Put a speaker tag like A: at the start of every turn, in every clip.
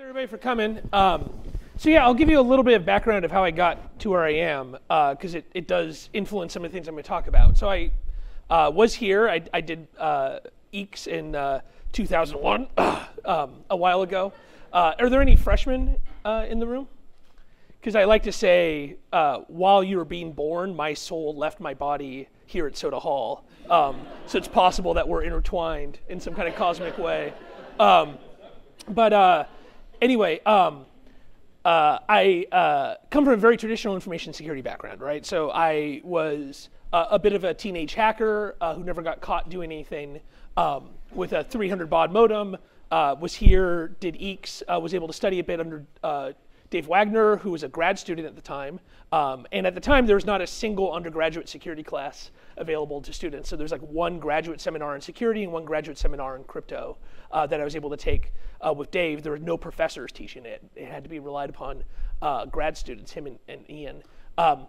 A: everybody for coming. Um, so yeah, I'll give you a little bit of background of how I got to where I am, because uh, it, it does influence some of the things I'm going to talk about. So I uh, was here. I, I did uh, EECS in uh, 2001, um, a while ago. Uh, are there any freshmen uh, in the room? Because I like to say, while you were being born, my soul left my body here at Soda Hall. Um, so it's possible that we're intertwined in some kind of cosmic way. Um, but anyway, um, uh, I uh, come from a very traditional information security background, right? So I was uh, a bit of a teenage hacker uh, who never got caught doing anything um, with a 300 baud modem. Uh, was here, did EECS, uh, was able to study a bit under Dave Wagner, who was a grad student at the time. Um, and at the time, there was not a single undergraduate security class available to students. So there's like one graduate seminar in security and one graduate seminar in crypto uh, that I was able to take uh, with Dave. There were no professors teaching it. It had to be relied upon uh, grad students, him and, and Ian. Um,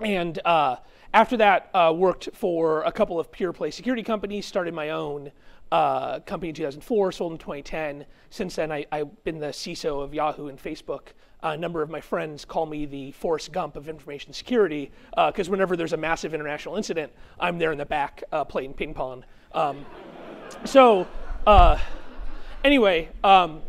A: and uh, after that, uh, worked for a couple of pure play security companies, started my own uh, company in 2004, sold in 2010. Since then, I, have been the CISO of Yahoo and Facebook. A number of my friends call me the Forrest Gump of information security because uh, whenever there's a massive international incident, I'm there in the back uh, playing ping pong. Um, so, uh, anyway, um,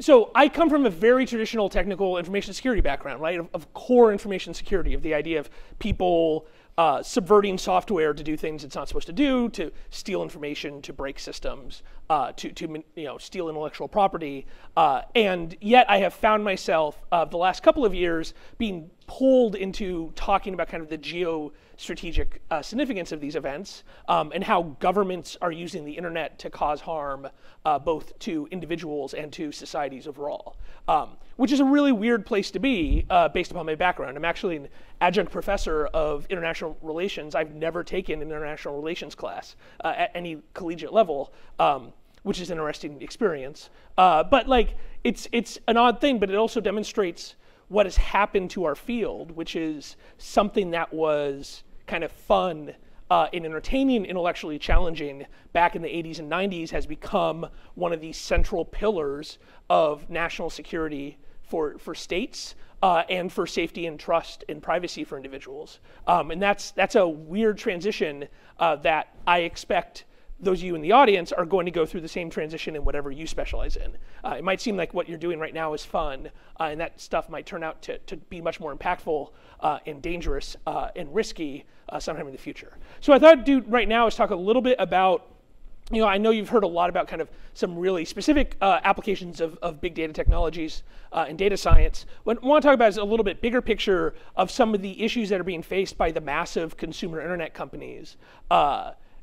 A: so I come from a very traditional technical information security background, right? Of, of core information security, of the idea of people uh, subverting software to do things it's not supposed to do, to steal information, to break systems, uh, to, to you know, steal intellectual property. Uh, and yet I have found myself uh, the last couple of years being pulled into talking about kind of the geostrategic uh, significance of these events um, and how governments are using the internet to cause harm uh, both to individuals and to societies overall, um, which is a really weird place to be uh, based upon my background. I'm actually an adjunct professor of international relations. I've never taken an international relations class uh, at any collegiate level. Um, which is an interesting experience, uh, but like it's it's an odd thing, but it also demonstrates what has happened to our field, which is something that was kind of fun uh, and entertaining, intellectually challenging back in the 80s and 90s, has become one of these central pillars of national security for, for states uh, and for safety and trust and privacy for individuals. Um, and that's, that's a weird transition uh, that I expect those of you in the audience are going to go through the same transition in whatever you specialize in. Uh, it might seem like what you're doing right now is fun, uh, and that stuff might turn out to, to be much more impactful uh, and dangerous uh, and risky uh, sometime in the future. So I thought I'd do right now is talk a little bit about you know, I know you've heard a lot about kind of some really specific uh, applications of, of big data technologies and data science. What I want to talk about is a little bit bigger picture of some of the issues that are being faced by the massive consumer internet companies.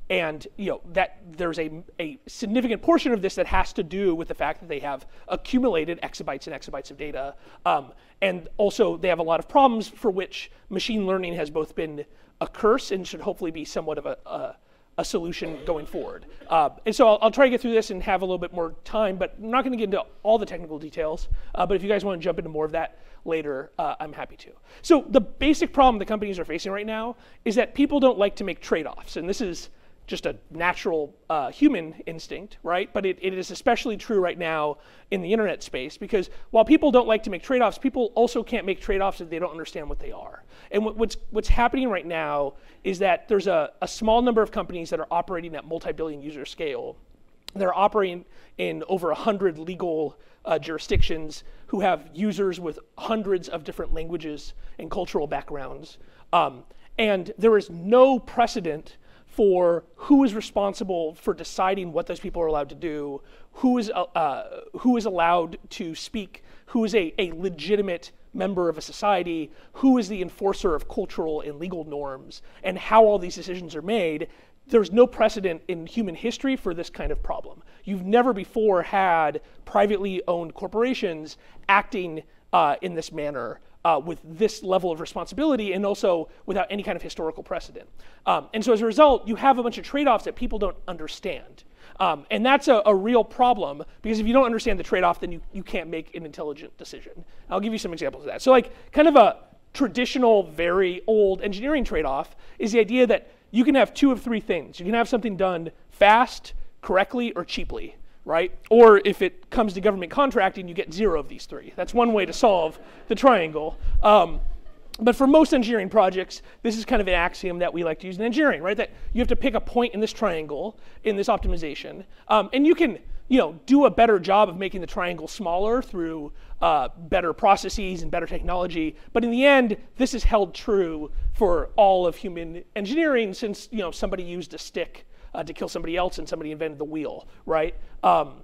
A: And you know that there's a, a significant portion of this that has to do with the fact that they have accumulated exabytes and exabytes of data. Um, and also they have a lot of problems for which machine learning has both been a curse and should hopefully be somewhat of a, a, a solution going forward. Uh, and so I'll, I'll, try to get through this and have a little bit more time but i'm not going to get into all the technical details. Uh, but if you guys want to jump into more of that later, uh, I'm happy to. So the basic problem the companies are facing right now is that people don't like to make trade-offs, and this is just a natural uh, human instinct, right? But it, it is especially true right now in the internet space because while people don't like to make trade offs, people also can't make trade offs if they don't understand what they are. And what, what's, what's happening right now is that there's a, a small number of companies that are operating at multi billion user scale. They're operating in over 100 legal uh, jurisdictions who have users with hundreds of different languages and cultural backgrounds. Um, and there is no precedent for who is responsible for deciding what those people are allowed to do, who is, uh, uh, who is allowed to speak, who is a, a legitimate member of a society, who is the enforcer of cultural and legal norms, and how all these decisions are made. There's no precedent in human history for this kind of problem. You've never before had privately owned corporations acting uh, in this manner uh, with this level of responsibility and also without any kind of historical precedent. Um, and so as a result, you have a bunch of trade-offs that people don't understand. Um, and that's a, a, real problem because if you don't understand the trade-off, then you, you can't make an intelligent decision. I'll give you some examples of that. So like kind of a traditional, very old engineering trade-off is the idea that you can have two of three things. You can have something done fast, correctly, or cheaply right? Or if it comes to government contracting, you get zero of these three. That's one way to solve the triangle. Um, but for most engineering projects, this is kind of an axiom that we like to use in engineering, right? That you have to pick a point in this triangle, in this optimization, um, and you can you know, do a better job of making the triangle smaller through uh, better processes and better technology. But in the end, this is held true for all of human engineering since you know, somebody used a stick uh, to kill somebody else and somebody invented the wheel, right? Um,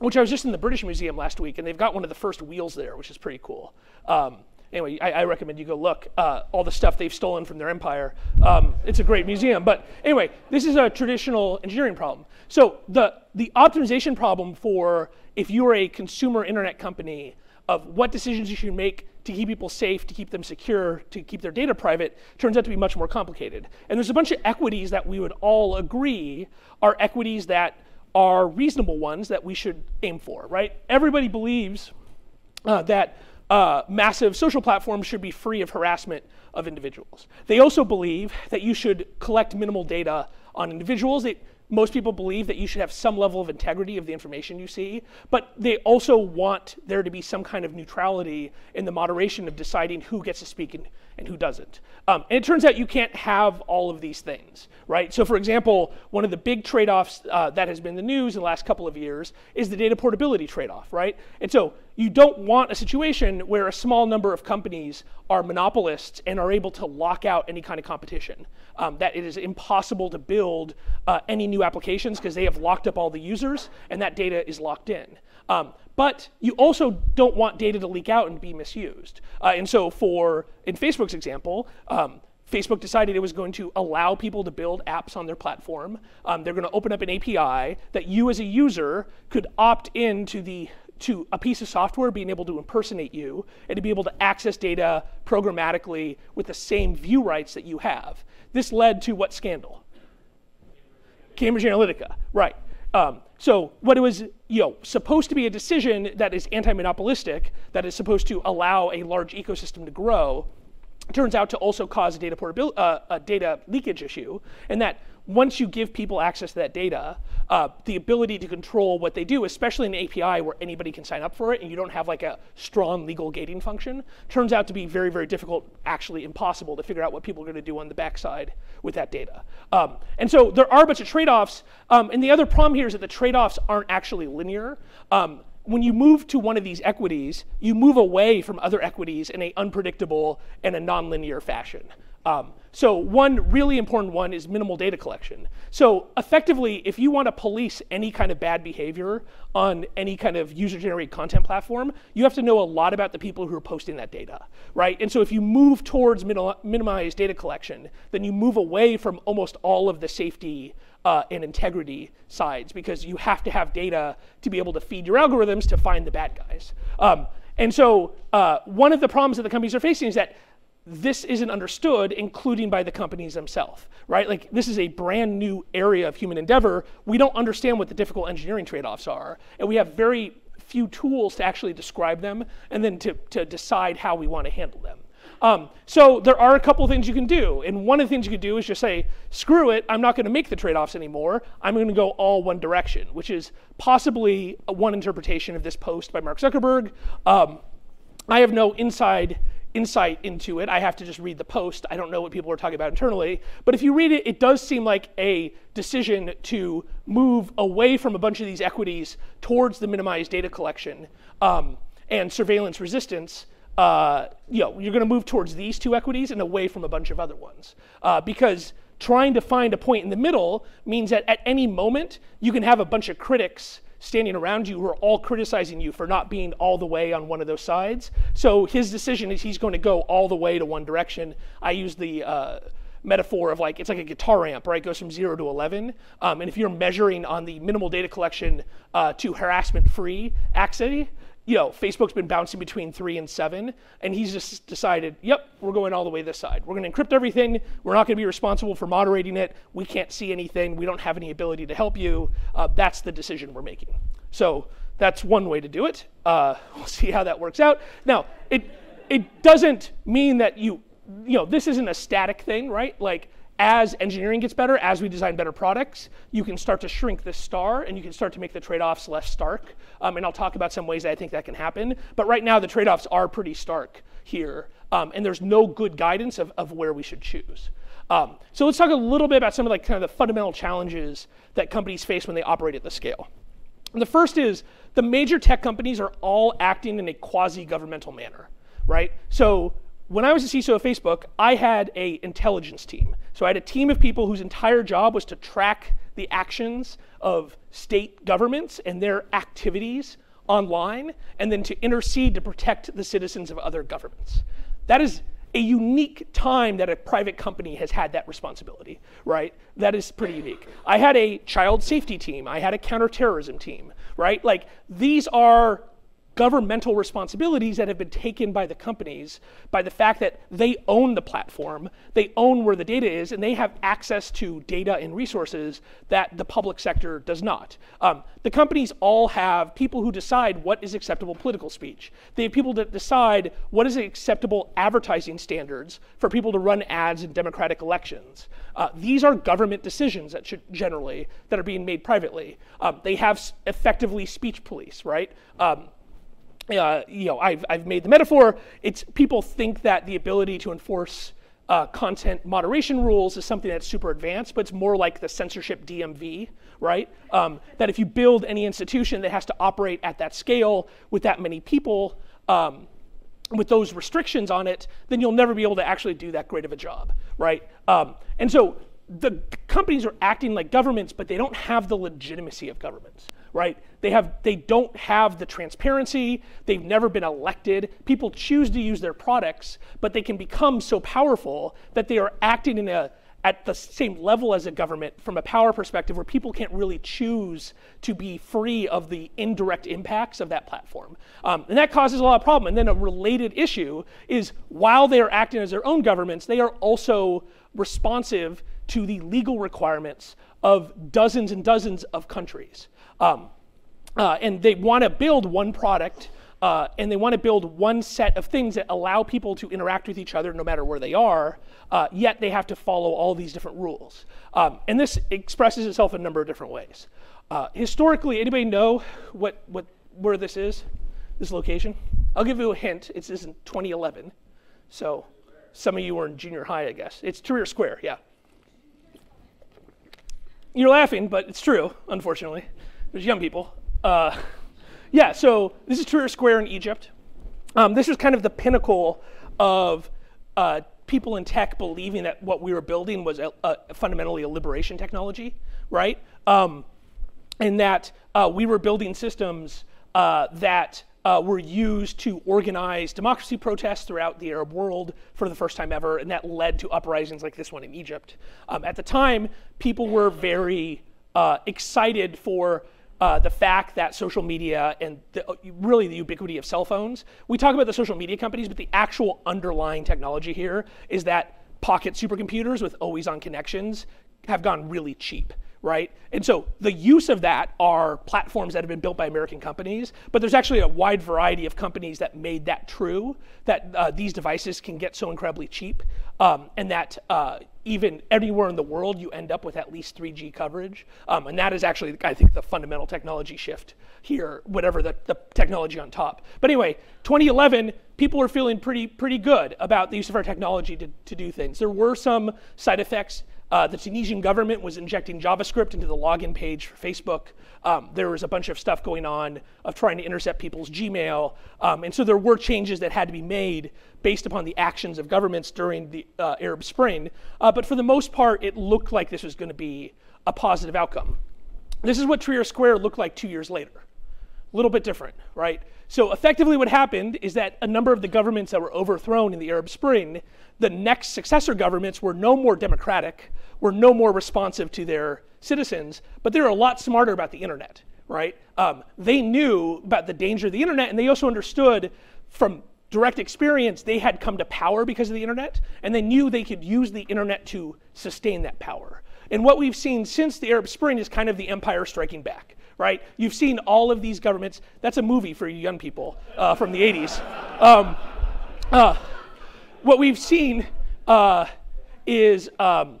A: which I was just in the British Museum last week, and they've got one of the first wheels there, which is pretty cool. Um, anyway, I, I, recommend you go look uh, all the stuff they've stolen from their empire. Um, it's a great museum. But anyway, this is a traditional engineering problem. So the the optimization problem for if you are a consumer internet company of what decisions you should make to keep people safe, to keep them secure, to keep their data private, turns out to be much more complicated. And there's a bunch of equities that we would all agree are equities that are reasonable ones that we should aim for, right? Everybody believes uh, that uh, massive social platforms should be free of harassment of individuals. They also believe that you should collect minimal data on individuals. Most people believe that you should have some level of integrity of the information you see, but they also want there to be some kind of neutrality in the moderation of deciding who gets to speak and, and who doesn't. Um, and it turns out you can't have all of these things, right? So, for example, one of the big trade offs uh, that has been the news in the last couple of years is the data portability trade off, right? And so you don't want a situation where a small number of companies are monopolists and are able to lock out any kind of competition. Um, that it is impossible to build uh, any new applications because they have locked up all the users and that data is locked in. Um, but you also don't want data to leak out and be misused. Uh, and so, for in Facebook's example, um, Facebook decided it was going to allow people to build apps on their platform. Um, they're going to open up an API that you, as a user, could opt into the to a piece of software being able to impersonate you and to be able to access data programmatically with the same view rights that you have. This led to what scandal? Cambridge Analytica, right. Um, so what it was you know, supposed to be a decision that is anti-monopolistic, that is supposed to allow a large ecosystem to grow, turns out to also cause a data, portability, uh, a data leakage issue, and that once you give people access to that data, uh, the ability to control what they do, especially in an API where anybody can sign up for it and you don't have like a strong legal gating function, turns out to be very, very difficult, actually impossible to figure out what people are going to do on the backside with that data. Um, and so there are a bunch of trade-offs. Um, and the other problem here is that the trade-offs aren't actually linear. Um, when you move to one of these equities, you move away from other equities in an unpredictable and a nonlinear fashion. Um, so one really important one is minimal data collection. So effectively, if you want to police any kind of bad behavior on any kind of user-generated content platform, you have to know a lot about the people who are posting that data, right? And so if you move towards minimized data collection, then you move away from almost all of the safety uh, and integrity sides because you have to have data to be able to feed your algorithms to find the bad guys. Um, and so uh, one of the problems that the companies are facing is that this isn't understood, including by the companies themselves, right? Like this is a brand new area of human endeavor. We don't understand what the difficult engineering trade-offs are, and we have very few tools to actually describe them and then to, to decide how we want to handle them. Um, so there are a couple things you can do, and one of the things you can do is just say, screw it, I'm not going to make the trade-offs anymore. I'm going to go all one direction, which is possibly one interpretation of this post by Mark Zuckerberg. Um, I have no inside insight into it. I have to just read the post. I don't know what people are talking about internally. But if you read it, it does seem like a decision to move away from a bunch of these equities towards the minimized data collection um, and surveillance resistance. Uh, you know, you're going to move towards these two equities and away from a bunch of other ones. Uh, because trying to find a point in the middle means that at any moment, you can have a bunch of critics standing around you who are all criticizing you for not being all the way on one of those sides. So his decision is he's going to go all the way to one direction. I use the uh, metaphor of like it's like a guitar amp, right? It goes from zero to 11. Um, and if you're measuring on the minimal data collection uh, to harassment free axis, you know, Facebook's been bouncing between three and seven, and he's just decided, yep, we're going all the way this side. We're going to encrypt everything. We're not going to be responsible for moderating it. We can't see anything. We don't have any ability to help you. Uh, that's the decision we're making. So that's one way to do it. Uh, we'll see how that works out. Now, it it doesn't mean that you, you know, this isn't a static thing, right? Like as engineering gets better, as we design better products, you can start to shrink the star and you can start to make the trade-offs less stark. Um, and I'll talk about some ways that I think that can happen. But right now, the trade-offs are pretty stark here. Um, and there's no good guidance of, of where we should choose. Um, so let's talk a little bit about some of like kind of the fundamental challenges that companies face when they operate at the scale. And the first is the major tech companies are all acting in a quasi-governmental manner, right? So when I was a CISO of Facebook, I had a intelligence team. So I had a team of people whose entire job was to track the actions of state governments and their activities online, and then to intercede to protect the citizens of other governments. That is a unique time that a private company has had that responsibility, right? That is pretty unique. I had a child safety team, I had a counterterrorism team, right? Like these are governmental responsibilities that have been taken by the companies by the fact that they own the platform, they own where the data is, and they have access to data and resources that the public sector does not. Um, the companies all have people who decide what is acceptable political speech. They have people that decide what is acceptable advertising standards for people to run ads in democratic elections. Uh, these are government decisions that should generally that are being made privately. Um, they have effectively speech police, right? Um, uh, you know, I've, I've made the metaphor. It's people think that the ability to enforce uh, content moderation rules is something that's super advanced, but it's more like the censorship DMV, right? Um, that if you build any institution that has to operate at that scale with that many people, um, with those restrictions on it, then you'll never be able to actually do that great of a job, right? Um, and so the companies are acting like governments, but they don't have the legitimacy of governments right? They have they don't have the transparency. They've never been elected. People choose to use their products, but they can become so powerful that they are acting in a at the same level as a government from a power perspective where people can't really choose to be free of the indirect impacts of that platform. Um, and that causes a lot of problem. And then a related issue is while they are acting as their own governments, they are also responsive to the legal requirements of dozens and dozens of countries. Um, uh, and they want to build one product uh, and they want to build one set of things that allow people to interact with each other no matter where they are, uh, yet they have to follow all these different rules. Um, and this expresses itself in a number of different ways. Uh, historically, anybody know what, what, where this is, this location? I'll give you a hint. It's in 2011. So some of you were in junior high, I guess. It's Tahrir Square, yeah. You're laughing, but it's true, unfortunately. There's young people. Uh, yeah, so this is Tahrir Square in Egypt. Um, this was kind of the pinnacle of uh, people in tech believing that what we were building was a, a fundamentally a liberation technology, right? Um, and that uh, we were building systems uh, that uh, were used to organize democracy protests throughout the Arab world for the first time ever, and that led to uprisings like this one in Egypt. Um, at the time, people were very uh, excited for uh, the fact that social media and the, uh, really the ubiquity of cell phones, we talk about the social media companies, but the actual underlying technology here is that pocket supercomputers with always on connections have gone really cheap right? And so the use of that are platforms that have been built by American companies, but there's actually a wide variety of companies that made that true, that uh, these devices can get so incredibly cheap, um, and that uh, even anywhere in the world you end up with at least 3G coverage. Um, and that is actually, I think, the fundamental technology shift here, whatever the, the technology on top. But anyway, 2011, people were feeling pretty, pretty good about the use of our technology to, to do things. There were some side effects uh, the Tunisian government was injecting JavaScript into the login page for Facebook. Um, there was a bunch of stuff going on of trying to intercept people's Gmail. Um, and so there were changes that had to be made based upon the actions of governments during the uh, Arab Spring. Uh, but for the most part, it looked like this was going to be a positive outcome. This is what Tahrir Square looked like two years later. A little bit different, right? So effectively what happened is that a number of the governments that were overthrown in the Arab Spring, the next successor governments were no more democratic, were no more responsive to their citizens, but they were a lot smarter about the internet, right? Um, they knew about the danger of the internet, and they also understood from direct experience they had come to power because of the internet, and they knew they could use the internet to sustain that power. And what we've seen since the Arab Spring is kind of the empire striking back right? You've seen all of these governments. That's a movie for you young people uh, from the 80s. Um, uh, what we've seen uh, is um,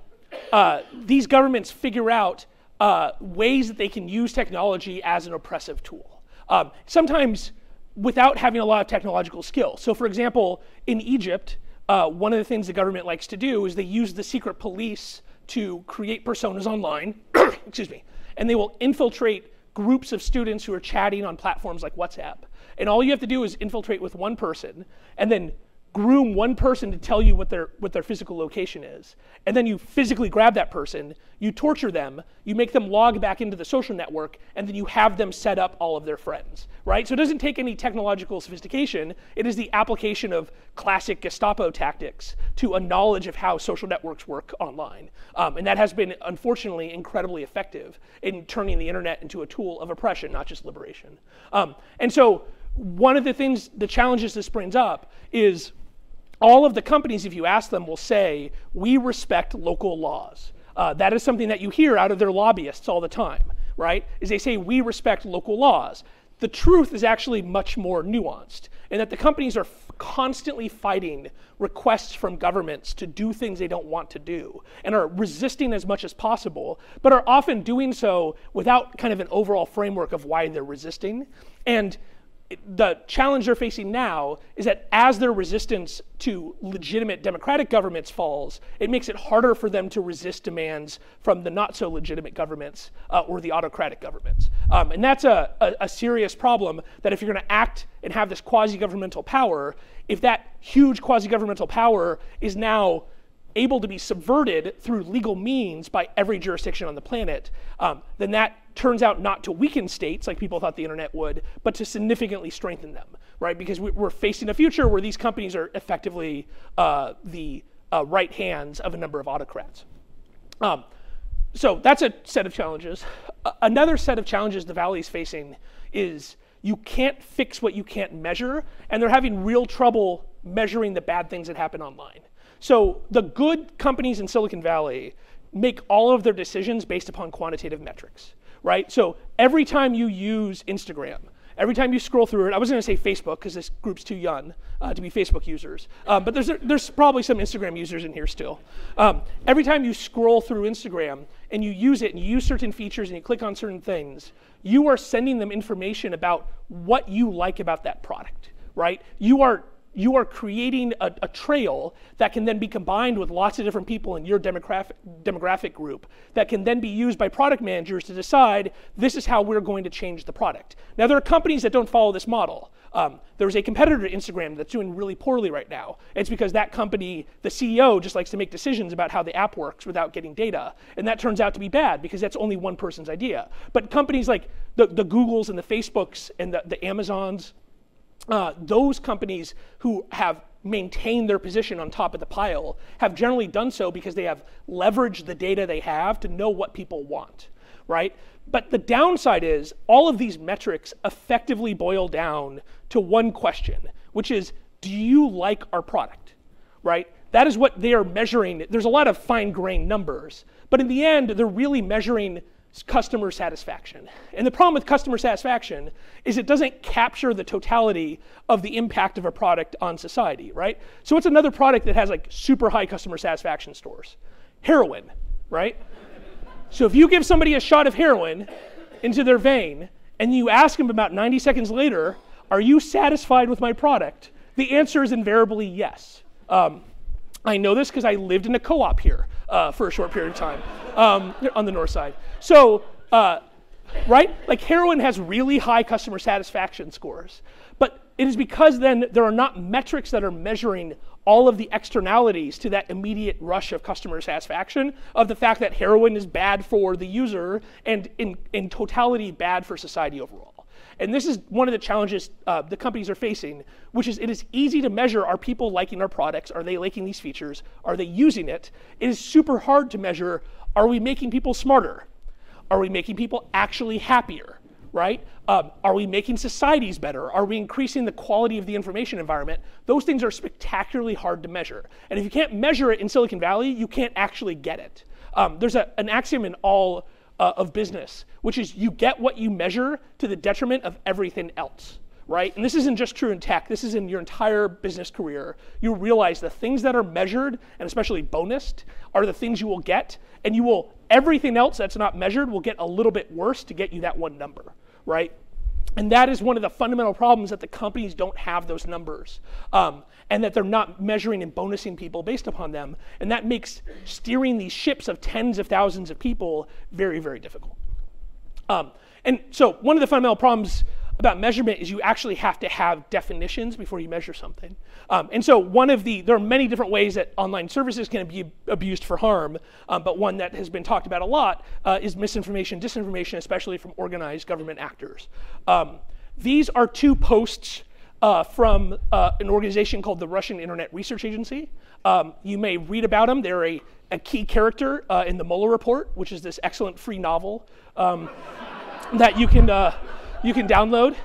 A: uh, these governments figure out uh, ways that they can use technology as an oppressive tool. Um, sometimes without having a lot of technological skill. So, for example, in Egypt, uh, one of the things the government likes to do is they use the secret police to create personas online, excuse me, and they will infiltrate groups of students who are chatting on platforms like WhatsApp. And all you have to do is infiltrate with one person and then groom one person to tell you what their what their physical location is and then you physically grab that person you torture them you make them log back into the social network and then you have them set up all of their friends right? So it doesn't take any technological sophistication. It is the application of classic gestapo tactics to a knowledge of how social networks work online. Um, and that has been unfortunately incredibly effective in turning the internet into a tool of oppression not just liberation. Um, and so one of the things, the challenges this brings up is all of the companies, if you ask them, will say, we respect local laws. Uh, that is something that you hear out of their lobbyists all the time, right? Is they say, we respect local laws. The truth is actually much more nuanced, in that the companies are f- constantly fighting requests from governments to do things they don't want to do, and are resisting as much as possible, but are often doing so without kind of an overall framework of why they're resisting. And the challenge they're facing now is that as their resistance to legitimate democratic governments falls, it makes it harder for them to resist demands from the not so legitimate governments uh, or the autocratic governments. Um, and that's a, a, a, serious problem that if you're going to act and have this quasi governmental power, if that huge quasi governmental power is now able to be subverted through legal means by every jurisdiction on the planet, um, then that turns out not to weaken states like people thought the internet would, but to significantly strengthen them, right? Because we're facing a future where these companies are effectively uh, the uh, right hands of a number of autocrats. Um, so that's a set of challenges. Another set of challenges the valley is facing is you can't fix what you can't measure, and they're having real trouble measuring the bad things that happen online. So the good companies in Silicon Valley make all of their decisions based upon quantitative metrics, right? So every time you use Instagram, every time you scroll through it, I was going to say Facebook because this group's too young uh, to be Facebook users, um, but there's, there's probably some Instagram users in here still. Um, every time you scroll through Instagram and you use it and you use certain features and you click on certain things, you are sending them information about what you like about that product, right? You are you are creating a, a, trail that can then be combined with lots of different people in your demographic, demographic group that can then be used by product managers to decide this is how we're going to change the product. Now, there are companies that don't follow this model. Um, there's a competitor to Instagram that's doing really poorly right now. It's because that company, the CEO, just likes to make decisions about how the app works without getting data. And that turns out to be bad because that's only one person's idea. But companies like the, the Googles and the Facebooks and the, the Amazons, uh, those companies who have maintained their position on top of the pile have generally done so because they have leveraged the data they have to know what people want, right? But the downside is all of these metrics effectively boil down to one question, which is do you like our product, right? That is what they are measuring. There's a lot of fine grained numbers, but in the end, they're really measuring customer satisfaction. And the problem with customer satisfaction is it doesn't capture the totality of the impact of a product on society, right? So what's another product that has like super high customer satisfaction scores? Heroin, right? so if you give somebody a shot of heroin into their vein and you ask them about 90 seconds later, are you satisfied with my product? The answer is invariably yes. Um, I know this because I lived in a co-op here uh, for a short period of time um, on the north side. So, uh, right? Like heroin has really high customer satisfaction scores. But it is because then there are not metrics that are measuring all of the externalities to that immediate rush of customer satisfaction of the fact that heroin is bad for the user and in, in totality bad for society overall. And this is one of the challenges uh, the companies are facing, which is it is easy to measure are people liking our products? Are they liking these features? Are they using it? It is super hard to measure are we making people smarter? Are we making people actually happier? Right? Um, are we making societies better? Are we increasing the quality of the information environment? Those things are spectacularly hard to measure. And if you can't measure it in Silicon Valley, you can't actually get it. Um, there's a, an axiom in all uh, of business, which is you get what you measure to the detriment of everything else, right? And this isn't just true in tech, this is in your entire business career. You realize the things that are measured, and especially bonused, are the things you will get, and you will, everything else that's not measured will get a little bit worse to get you that one number, right? And that is one of the fundamental problems that the companies don't have those numbers um, and that they're not measuring and bonusing people based upon them. And that makes steering these ships of tens of thousands of people very, very difficult. Um, and so one of the fundamental problems about measurement is you actually have to have definitions before you measure something. Um, and so one of the, there are many different ways that online services can be abused for harm, um, but one that has been talked about a lot uh, is misinformation, disinformation, especially from organized government actors. Um, these are two posts uh, from uh, an organization called the Russian Internet Research Agency. Um, you may read about them. They're a, a key character uh, in the Mueller Report, which is this excellent free novel um, that you can uh, you can download.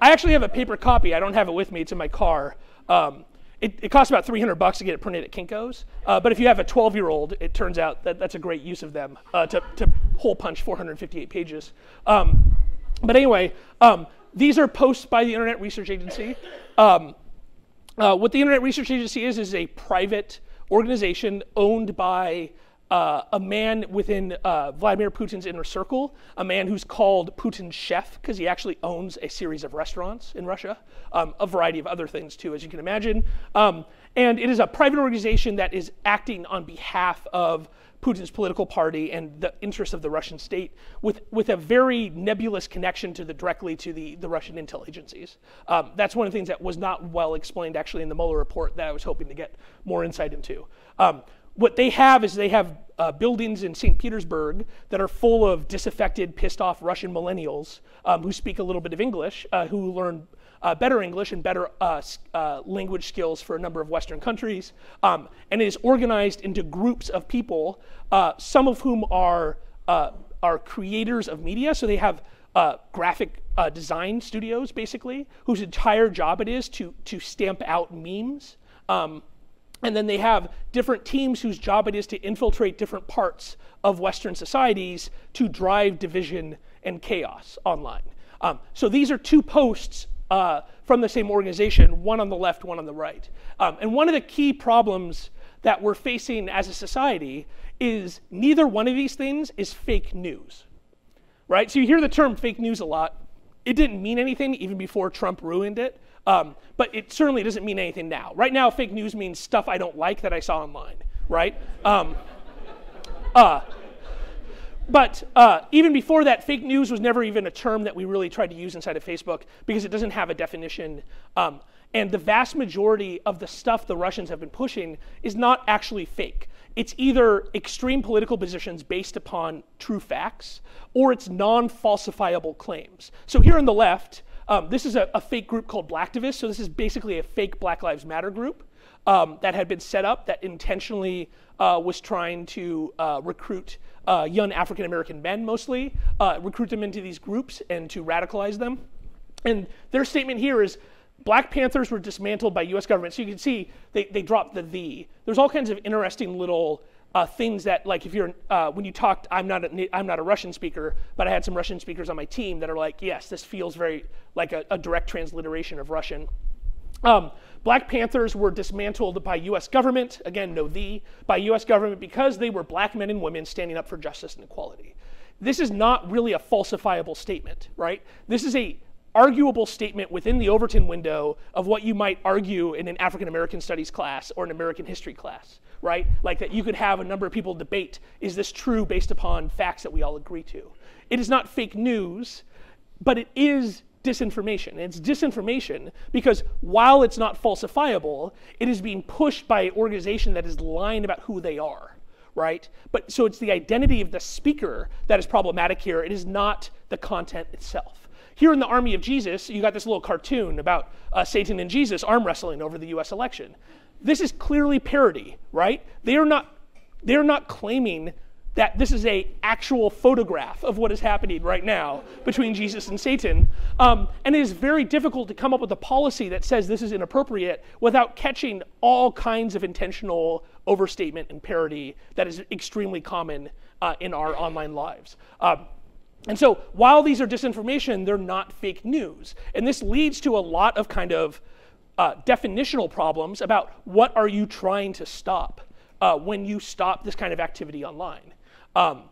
A: I actually have a paper copy. I don't have it with me. It's in my car. Um, it, it, costs about 300 bucks to get it printed at Kinko's. Uh, but if you have a 12-year-old, it turns out that that's a great use of them uh, to, to hole punch 458 pages. Um, but anyway, um, these are posts by the Internet Research Agency. Um, uh, what the Internet Research Agency is is a private organization owned by uh, a man within uh, Vladimir Putin's inner circle, a man who's called Putin's chef because he actually owns a series of restaurants in Russia, um, a variety of other things too, as you can imagine. Um, and it is a private organization that is acting on behalf of Putin's political party and the interests of the Russian state with, with a very nebulous connection to the directly to the, the Russian intel agencies. Um, that's one of the things that was not well explained actually in the Mueller report that I was hoping to get more insight into. Um, what they have is they have uh, buildings in St. Petersburg that are full of disaffected, pissed off Russian millennials um, who speak a little bit of English, uh, who learn uh, better English and better uh, uh, language skills for a number of Western countries. Um, and it is organized into groups of people, uh, some of whom are, are creators of media. So they have graphic design studios, basically, whose entire job it is to, to stamp out memes. Um, and then they have different teams whose job it is to infiltrate different parts of Western societies to drive division and chaos online. Um, so these are two posts uh, from the same organization, one on the left, one on the right. Um, and one of the key problems that we're facing as a society is neither one of these things is fake news, right? So you hear the term fake news a lot. It didn't mean anything even before Trump ruined it. Um, but it certainly doesn't mean anything now. Right now, fake news means stuff I don't like that I saw online, right? Um, uh, but uh, even before that, fake news was never even a term that we really tried to use inside of Facebook because it doesn't have a definition. Um, and the vast majority of the stuff the Russians have been pushing is not actually fake. It's either extreme political positions based upon true facts or it's non falsifiable claims. So here on the left, um, this is a, a, fake group called Blacktivists. So this is basically a fake Black Lives Matter group um, that had been set up that intentionally uh, was trying to uh, recruit uh, young African American men, mostly, uh, recruit them into these groups and to radicalize them. And their statement here is Black Panthers were dismantled by US government. So you can see they, they dropped the the. There's all kinds of interesting little uh, things that like if you're uh, when you talked i'm not a, i'm not a russian speaker but i had some russian speakers on my team that are like yes this feels very like a, a direct transliteration of russian um, black panthers were dismantled by us government again no the by us government because they were black men and women standing up for justice and equality this is not really a falsifiable statement right this is a arguable statement within the Overton window of what you might argue in an African American studies class or an American history class, right? Like that you could have a number of people debate is this true based upon facts that we all agree to? It is not fake news, but it is disinformation. And it's disinformation because while it's not falsifiable, it is being pushed by an organization that is lying about who they are, right? But so it's the identity of the speaker that is problematic here. It is not the content itself. Here in the army of Jesus, you got this little cartoon about uh, Satan and Jesus arm wrestling over the US election. This is clearly parody, right? They are not, they're not claiming that this is a actual photograph of what is happening right now between Jesus and Satan. Um, and it is very difficult to come up with a policy that says this is inappropriate without catching all kinds of intentional overstatement and parody that is extremely common uh, in our online lives. Um, And so while these are disinformation, they're not fake news. And this leads to a lot of kind of uh, definitional problems about what are you trying to stop uh, when you stop this kind of activity online. Um,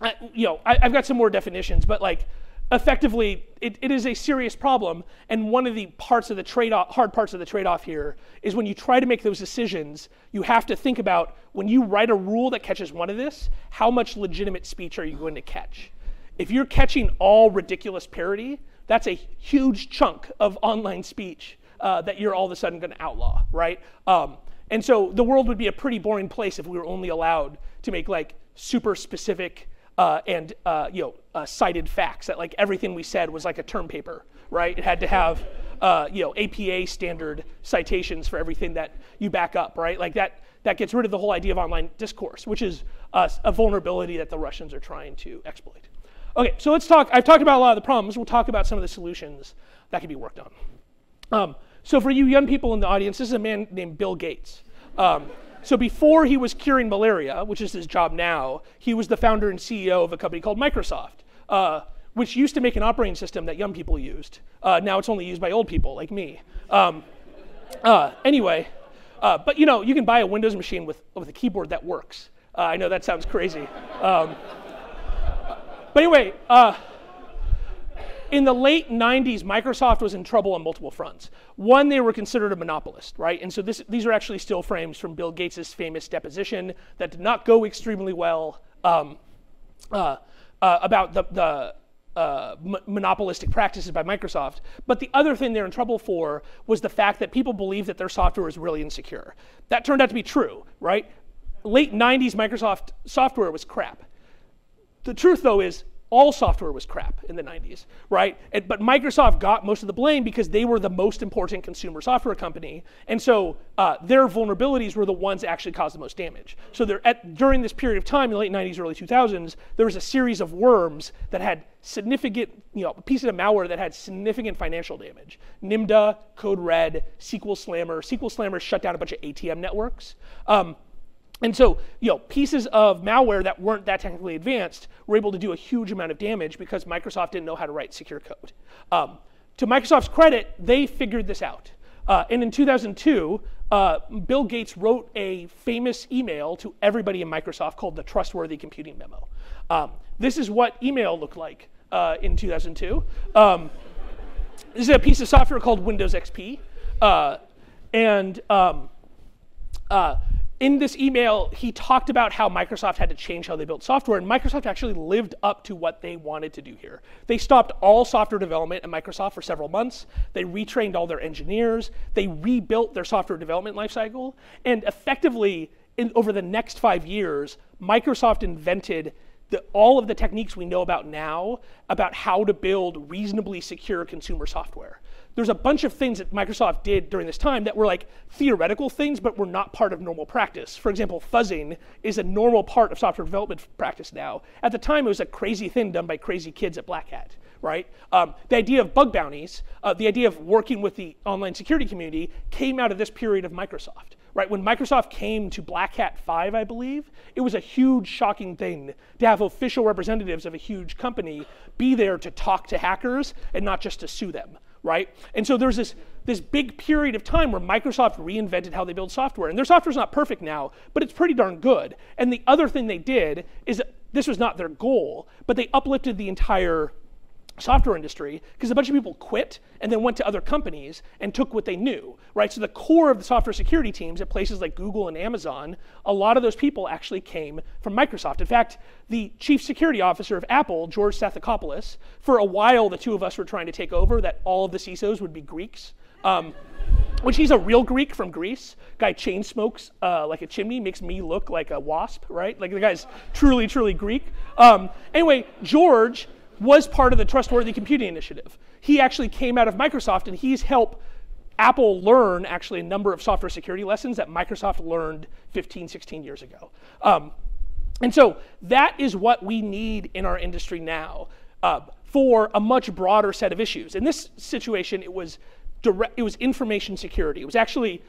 A: I, you know, I, have got some more definitions, but like effectively, it, it is a serious problem. And one of the parts of the trade-off, hard parts of the trade-off here is when you try to make those decisions, you have to think about when you write a rule that catches one of this, how much legitimate speech are you going to catch? If you're catching all ridiculous parody, that's a huge chunk of online speech uh, that you're all of a sudden going to outlaw, right? Um, and so the world would be a pretty boring place if we were only allowed to make like super specific uh, and uh, you know uh, cited facts that like everything we said was like a term paper, right? It had to have uh, you know APA standard citations for everything that you back up, right? Like that that gets rid of the whole idea of online discourse, which is a vulnerability that the Russians are trying to exploit. Okay, so let's talk. I've talked about a lot of the problems. We'll talk about some of the solutions that can be worked on. Um, so for you young people in the audience, this is a man named Bill Gates. Um, so before he was curing malaria, which is his job now, he was the founder and CEO of a company called Microsoft, uh, which used to make an operating system that young people used. Uh, now it's only used by old people like me. Um, uh, anyway, uh, but you know, you can buy a Windows machine with, with a keyboard that works. Uh, I know that sounds crazy. Um, but anyway, uh, in the late 90s, Microsoft was in trouble on multiple fronts. One, they were considered a monopolist, right? And so this, these are actually still frames from Bill Gates' famous deposition that did not go extremely well um, uh, uh, about the, the uh, monopolistic practices by Microsoft. But the other thing they're in trouble for was the fact that people believed that their software was really insecure. That turned out to be true, right? Late 90s Microsoft software was crap. The truth, though, is all software was crap in the 90s, right? And, but Microsoft got most of the blame because they were the most important consumer software company. And so uh, their vulnerabilities were the ones that actually caused the most damage. So at, during this period of time, in the late 90s, early 2000s, there was a series of worms that had significant, you know, pieces of malware that had significant financial damage. Nimda, Code Red, SQL Slammer. SQL Slammer shut down a bunch of ATM networks. Um, and so, you know, pieces of malware that weren't that technically advanced were able to do a huge amount of damage because Microsoft didn't know how to write secure code. Um, to Microsoft's credit, they figured this out. Uh, and in 2002, uh, Bill Gates wrote a famous email to everybody in Microsoft called the Trustworthy Computing Memo. Um, this is what email looked like uh, in 2002. Um, this is a piece of software called Windows XP. Uh, and um, uh, in this email, he talked about how Microsoft had to change how they built software, and Microsoft actually lived up to what they wanted to do here. They stopped all software development at Microsoft for several months. They retrained all their engineers. They rebuilt their software development lifecycle, and effectively, in, over the next five years, Microsoft invented the, all of the techniques we know about now about how to build reasonably secure consumer software there's a bunch of things that Microsoft did during this time that were like theoretical things, but were not part of normal practice. For example, fuzzing is a normal part of software development practice now. At the time, it was a crazy thing done by crazy kids at Black Hat, right? Um, the idea of bug bounties, uh, the idea of working with the online security community came out of this period of Microsoft, right? When Microsoft came to Black Hat 5, I believe, it was a huge, shocking thing to have official representatives of a huge company be there to talk to hackers and not just to sue them right? And so there's this, this big period of time where Microsoft reinvented how they build software. And their software's not perfect now, but it's pretty darn good. And the other thing they did is this was not their goal, but they uplifted the entire software industry because a bunch of people quit and then went to other companies and took what they knew, right? So the core of the software security teams at places like Google and Amazon, a lot of those people actually came from Microsoft. In fact, the chief security officer of Apple, George Stathopoulos, for a while the two of us were trying to take over that all of the CISOs would be Greeks. Um, which he's a real Greek from Greece. Guy chain smokes uh, like a chimney, makes me look like a wasp, right? Like the guy's truly, truly Greek. Um, anyway, George was part of the Trustworthy Computing Initiative. He actually came out of Microsoft and he's helped Apple learn actually a number of software security lessons that Microsoft learned 15, 16 years ago. Um, and so that is what we need in our industry now uh, for a much broader set of issues. In this situation, it was direct, it was information security. It was actually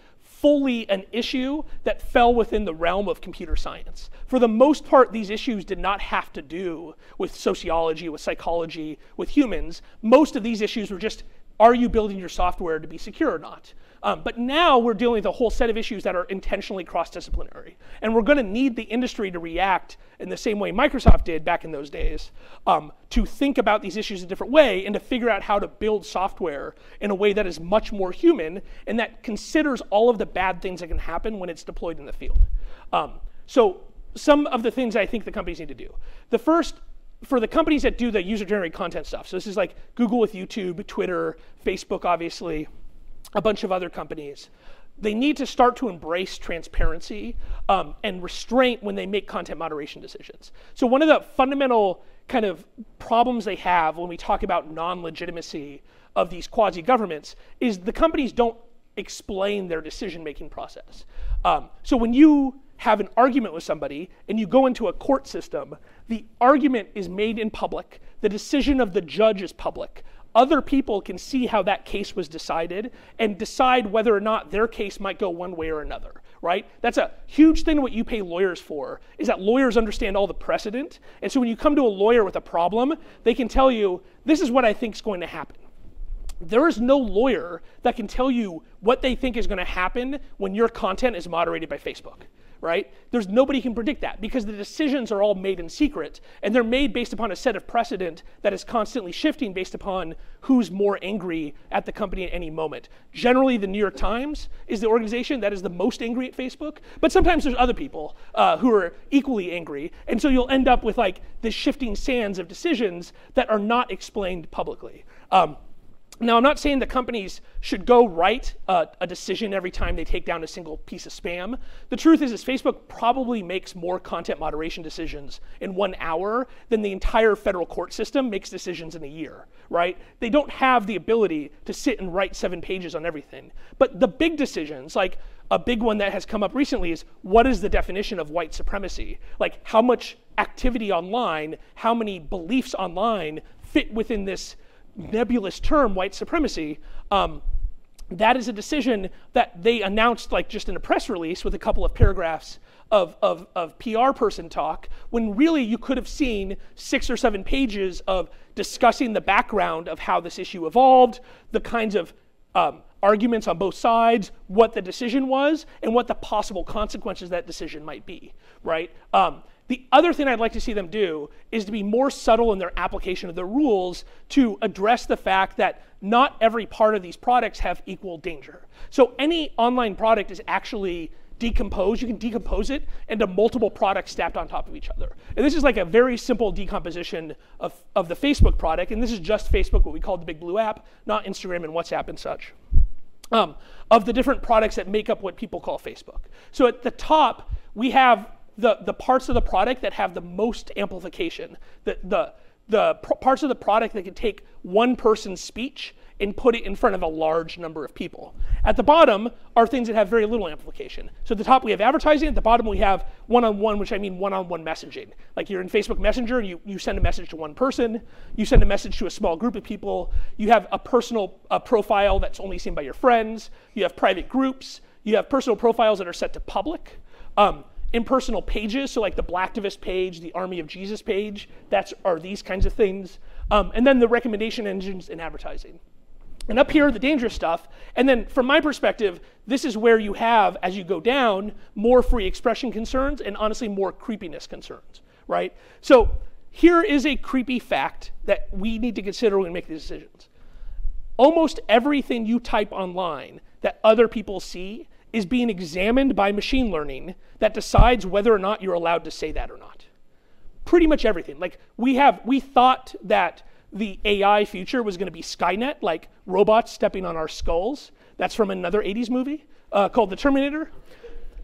A: fully an issue that fell within the realm of computer science. For the most part, these issues did not have to do with sociology, with psychology, with humans. Most of these issues were just are you building your software to be secure or not? Um, but now we're dealing with a whole set of issues that are intentionally cross-disciplinary. And we're going to need the industry to react in the same way Microsoft did back in those days um, to think about these issues a different way and to figure out how to build software in a way that is much more human and that considers all of the bad things that can happen when it's deployed in the field. Um, so some of the things I think the companies need to do. The first for the companies that do the user generated content stuff, so this is like Google with YouTube, Twitter, Facebook, obviously, a bunch of other companies, they need to start to embrace transparency um, and restraint when they make content moderation decisions. So one of the fundamental kind of problems they have when we talk about non-legitimacy of these quasi-governments is the companies don't explain their decision-making process. Um, so when you have an argument with somebody and you go into a court system, the argument is made in public, the decision of the judge is public other people can see how that case was decided and decide whether or not their case might go one way or another right? That's a huge thing what you pay lawyers for is that lawyers understand all the precedent. And so when you come to a lawyer with a problem they can tell you this is what i think is going to happen. There is no lawyer that can tell you what they think is going to happen when your content is moderated by facebook right? There's nobody can predict that because the decisions are all made in secret and they're made based upon a set of precedent that is constantly shifting based upon who's more angry at the company at any moment. Generally, the New York Times is the organization that is the most angry at Facebook, but sometimes there's other people uh, who are equally angry, and so you'll end up with like the shifting sands of decisions that are not explained publicly. Um, now, I'm not saying the companies should go write a, a, decision every time they take down a single piece of spam. The truth is, is Facebook probably makes more content moderation decisions in one hour than the entire federal court system makes decisions in a year, right? They don't have the ability to sit and write seven pages on everything. But the big decisions, like a big one that has come up recently is what is the definition of white supremacy? Like how much activity online, how many beliefs online fit within this nebulous term, white supremacy, um, that is a decision that they announced like just in a press release with a couple of paragraphs of, of, of PR person talk, when really you could have seen six or seven pages of discussing the background of how this issue evolved, the kinds of um, arguments on both sides, what the decision was, and what the possible consequences that decision might be, right? Um, the other thing I'd like to see them do is to be more subtle in their application of the rules to address the fact that not every part of these products have equal danger. So any online product is actually decomposed. You can decompose it into multiple products stacked on top of each other. And this is like a very simple decomposition of, of the Facebook product. And this is just Facebook, what we call the big blue app, not Instagram and WhatsApp and such. Um, of the different products that make up what people call Facebook. So at the top, we have the, the parts of the product that have the most amplification, the, the, the pr- parts of the product that can take one person's speech and put it in front of a large number of people. At the bottom are things that have very little amplification. So at the top we have advertising, at the bottom we have one-on-one, which I mean one-on-one messaging. Like you're in Facebook Messenger, you, you send a message to one person, you send a message to a small group of people, you have a personal uh, profile that's only seen by your friends, you have private groups, you have personal profiles that are set to public. Um, impersonal pages, so like the Blacktivist page, the Army of Jesus page, that's are these kinds of things. Um, and then the recommendation engines in advertising. And up here, the dangerous stuff. And then from my perspective, this is where you have, as you go down, more free expression concerns and honestly more creepiness concerns, right? So here is a creepy fact that we need to consider when we make these decisions. Almost everything you type online that other people see is being examined by machine learning that decides whether or not you're allowed to say that or not. Pretty much everything. Like we have, we thought that the AI future was going to be Skynet, like robots stepping on our skulls. That's from another 80s movie uh, called The Terminator.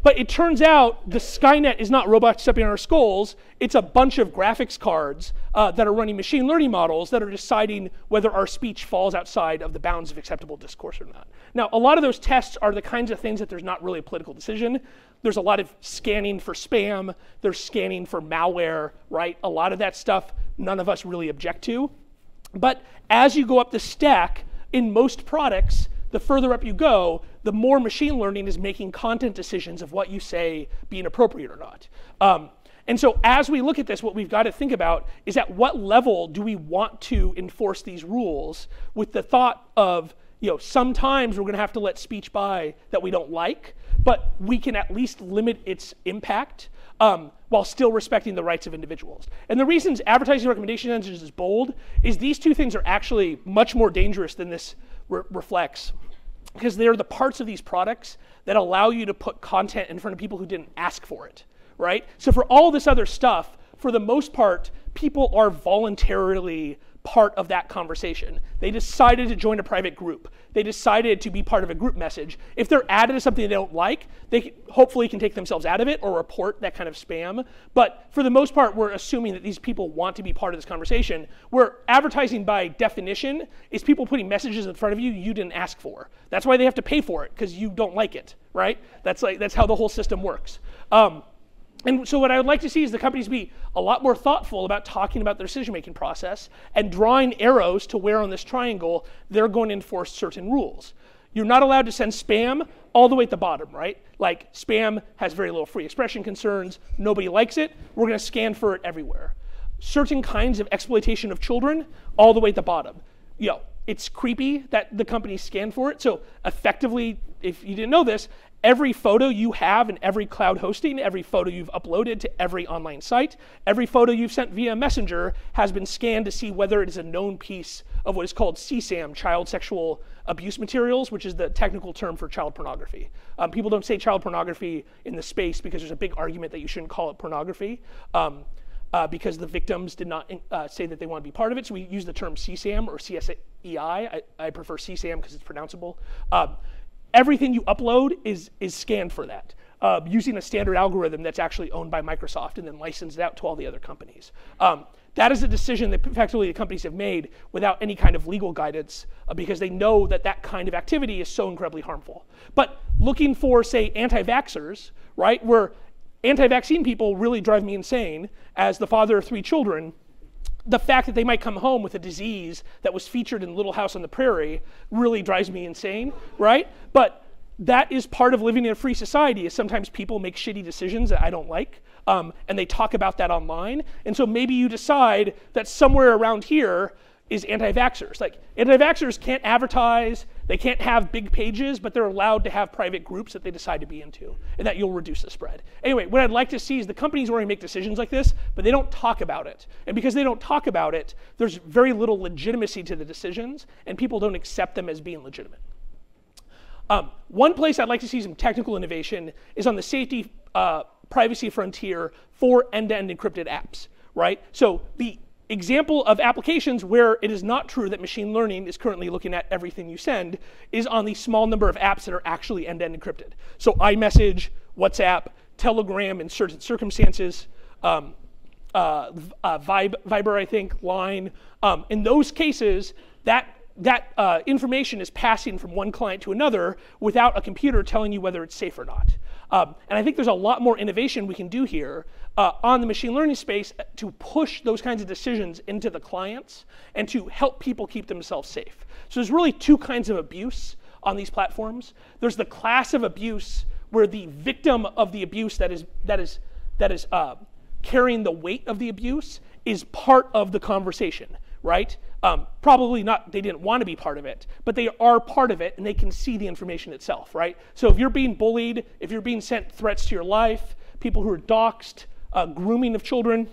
A: But it turns out the Skynet is not robots stepping on our skulls. It's a bunch of graphics cards uh, that are running machine learning models that are deciding whether our speech falls outside of the bounds of acceptable discourse or not. Now, a lot of those tests are the kinds of things that there's not really a political decision. There's a lot of scanning for spam. There's scanning for malware, right? A lot of that stuff none of us really object to. But as you go up the stack, in most products, the further up you go, the more machine learning is making content decisions of what you say being appropriate or not. Um, and so as we look at this, what we've got to think about is at what level do we want to enforce these rules with the thought of, you know, sometimes we're going to have to let speech by that we don't like, but we can at least limit its impact um, while still respecting the rights of individuals. And the reasons advertising recommendation engines is bold is these two things are actually much more dangerous than this re reflects because they're the parts of these products that allow you to put content in front of people who didn't ask for it right? So for all this other stuff, for the most part, people are voluntarily part of that conversation. They decided to join a private group. They decided to be part of a group message. If they're added to something they don't like, they hopefully can take themselves out of it or report that kind of spam. But for the most part, we're assuming that these people want to be part of this conversation. Where advertising, by definition, is people putting messages in front of you you didn't ask for. That's why they have to pay for it because you don't like it, right? That's like that's how the whole system works. Um, and so what I would like to see is the companies be a lot more thoughtful about talking about their decision-making process and drawing arrows to where on this triangle they're going to enforce certain rules. You're not allowed to send spam all the way at the bottom, right? Like spam has very little free expression concerns, nobody likes it, we're gonna scan for it everywhere. Certain kinds of exploitation of children, all the way at the bottom. You know, it's creepy that the companies scan for it. So effectively, if you didn't know this, Every photo you have in every cloud hosting, every photo you've uploaded to every online site, every photo you've sent via Messenger has been scanned to see whether it is a known piece of what is called CSAM, child sexual abuse materials, which is the technical term for child pornography. Um, people don't say child pornography in the space because there's a big argument that you shouldn't call it pornography. Um, uh, because the victims did not uh, say that they want to be part of it. So we use the term CSAM or CSEI. I, I prefer CSAM because it's pronounceable. Um, everything you upload is, is scanned for that uh, using a standard algorithm that's actually owned by Microsoft and then licensed out to all the other companies. Um, that is a decision that effectively the companies have made without any kind of legal guidance uh, because they know that that kind of activity is so incredibly harmful. But looking for, say, anti-vaxxers, right, where anti-vaccine people really drive me insane as the father of three children, the fact that they might come home with a disease that was featured in Little House on the Prairie really drives me insane, right? But that is part of living in a free society is sometimes people make shitty decisions that I don't like, um, and they talk about that online. And so maybe you decide that somewhere around here is anti-vaxxers. Like anti-vaxxers can't advertise, they can't have big pages, but they're allowed to have private groups that they decide to be into, and that you'll reduce the spread. Anyway, what I'd like to see is the companies already make decisions like this, but they don't talk about it. And because they don't talk about it, there's very little legitimacy to the decisions, and people don't accept them as being legitimate. Um, one place I'd like to see some technical innovation is on the safety uh, privacy frontier for end-to-end encrypted apps, right? So the example of applications where it is not true that machine learning is currently looking at everything you send is on the small number of apps that are actually end-to-end encrypted. So iMessage, WhatsApp, Telegram in certain circumstances, um, uh, uh, Viber, I think, Line. Um, in those cases, that that uh, information is passing from one client to another without a computer telling you whether it's safe or not. Um, and I think there's a lot more innovation we can do here uh, on the machine learning space to push those kinds of decisions into the clients and to help people keep themselves safe. So there's really two kinds of abuse on these platforms. There's the class of abuse where the victim of the abuse that is that is that is uh, carrying the weight of the abuse is part of the conversation, right? Um, probably not, they didn't want to be part of it, but they are part of it and they can see the information itself, right? So if you're being bullied, if you're being sent threats to your life, people who are doxxed, uh, grooming of children,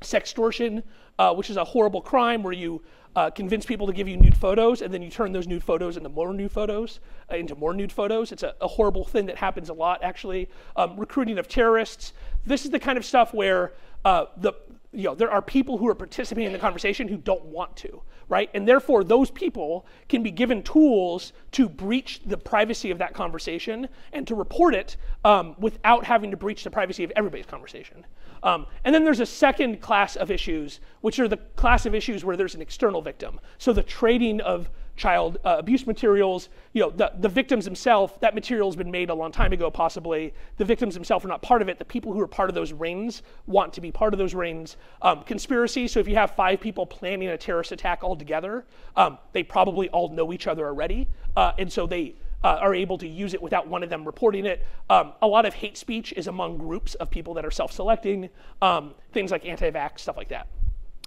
A: sextortion, uh, which is a horrible crime where you uh, convince people to give you nude photos and then you turn those nude photos into more nude photos, uh, into more nude photos. It's a, a, horrible thing that happens a lot, actually. Um, recruiting of terrorists. This is the kind of stuff where uh, the, you know, there are people who are participating in the conversation who don't want to, right? And therefore, those people can be given tools to breach the privacy of that conversation and to report it um, without having to breach the privacy of everybody's conversation. Um, and then there's a second class of issues, which are the class of issues where there's an external victim. So the trading of child uh, abuse materials. You know, the, the victims themselves, that material has been made a long time ago, possibly. The victims themselves are not part of it. The people who are part of those rings want to be part of those rings. Um, conspiracy, so if you have five people planning a terrorist attack all together, um, they probably all know each other already. Uh, and so they uh, are able to use it without one of them reporting it. Um, a lot of hate speech is among groups of people that are self selecting, um, things like anti vax, stuff like that.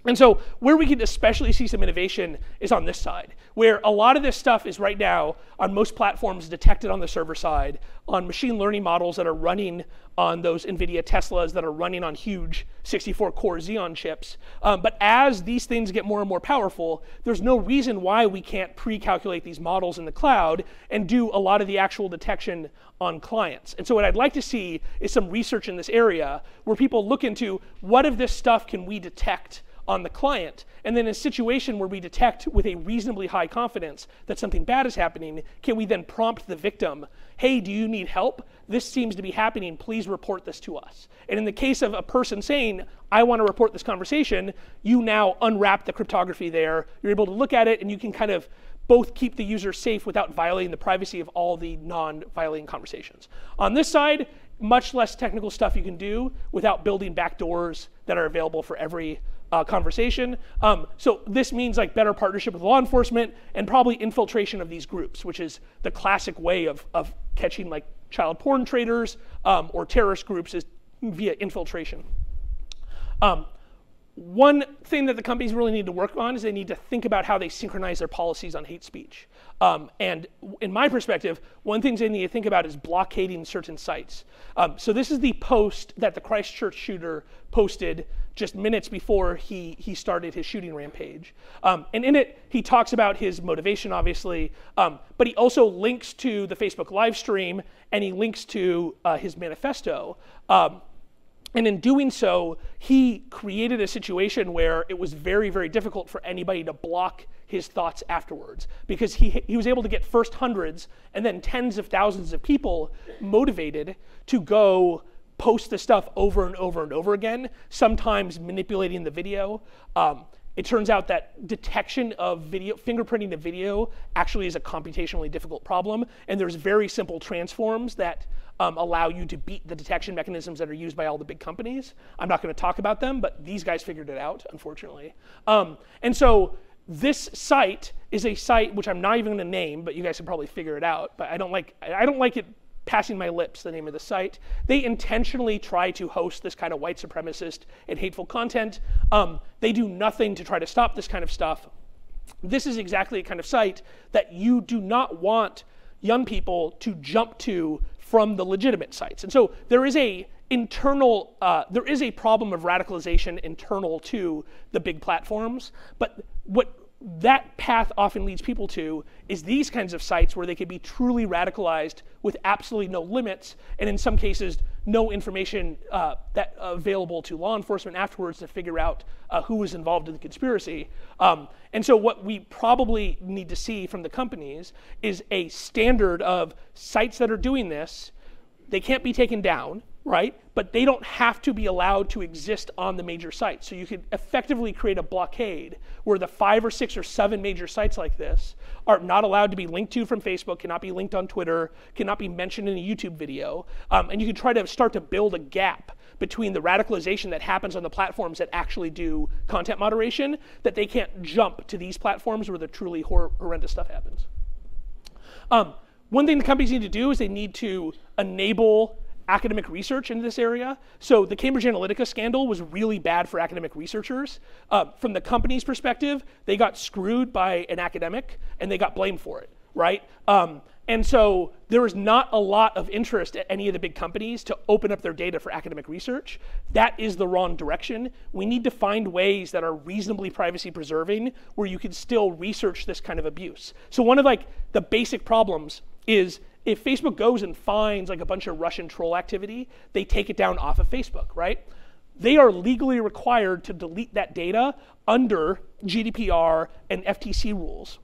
A: And so, where we can especially see some innovation is on this side, where a lot of this stuff is right now on most platforms detected on the server side, on machine learning models that are running on those NVIDIA Teslas that are running on huge 64 core Xeon chips. Um, but as these things get more and more powerful, there's no reason why we can't pre calculate these models in the cloud and do a lot of the actual detection on clients. And so, what I'd like to see is some research in this area where people look into what of this stuff can we detect on the client. And then in a situation where we detect with a reasonably high confidence that something bad is happening, can we then prompt the victim, hey, do you need help? This seems to be happening. Please report this to us. And in the case of a person saying, I want to report this conversation, you now unwrap the cryptography there. You're able to look at it and you can kind of both keep the user safe without violating the privacy of all the non-violating conversations. On this side, much less technical stuff you can do without building backdoors that are available for every uh, conversation. Um, so this means like better partnership with law enforcement and probably infiltration of these groups, which is the classic way of, of catching like child porn traders um, or terrorist groups is via infiltration. Um, one thing that the companies really need to work on is they need to think about how they synchronize their policies on hate speech. Um, and in my perspective, one thing they need to think about is blockading certain sites. Um, so this is the post that the Christchurch shooter posted just minutes before he, he started his shooting rampage. Um, and in it, he talks about his motivation, obviously, um, but he also links to the Facebook live stream and he links to uh, his manifesto. Um, and in doing so, he created a situation where it was very, very difficult for anybody to block his thoughts afterwards because he, he was able to get first hundreds and then tens of thousands of people motivated to go post the stuff over and over and over again, sometimes manipulating the video. Um, it turns out that detection of video, fingerprinting the video actually is a computationally difficult problem, and there's very simple transforms that um, allow you to beat the detection mechanisms that are used by all the big companies. I'm not going to talk about them, but these guys figured it out, unfortunately. Um, and so this site is a site which I'm not even going to name, but you guys can probably figure it out. But I don't like I don't like it passing my lips the name of the site. They intentionally try to host this kind of white supremacist and hateful content. Um, they do nothing to try to stop this kind of stuff. This is exactly the kind of site that you do not want young people to jump to from the legitimate sites. And so there is a internal, uh, there is a problem of radicalization internal to the big platforms, but what that path often leads people to is these kinds of sites where they can be truly radicalized with absolutely no limits, and in some cases, no information uh, that available to law enforcement afterwards to figure out uh, who was involved in the conspiracy. Um, and so, what we probably need to see from the companies is a standard of sites that are doing this. They can't be taken down right? But they don't have to be allowed to exist on the major sites. So you could effectively create a blockade where the five or six or seven major sites like this are not allowed to be linked to from Facebook, cannot be linked on Twitter, cannot be mentioned in a YouTube video. Um, and you can try to start to build a gap between the radicalization that happens on the platforms that actually do content moderation, that they can't jump to these platforms where the truly hor- horrendous stuff happens. Um, one thing the companies need to do is they need to enable academic research into this area. So the Cambridge Analytica scandal was really bad for academic researchers. Uh, from the company's perspective, they got screwed by an academic and they got blamed for it, right? Um, and so there was not a lot of interest at any of the big companies to open up their data for academic research. That is the wrong direction. We need to find ways that are reasonably privacy preserving where you can still research this kind of abuse. So one of like the basic problems is if Facebook goes and finds like a bunch of Russian troll activity, they take it down off of Facebook, right? They are legally required to delete that data under GDPR and FTC rules.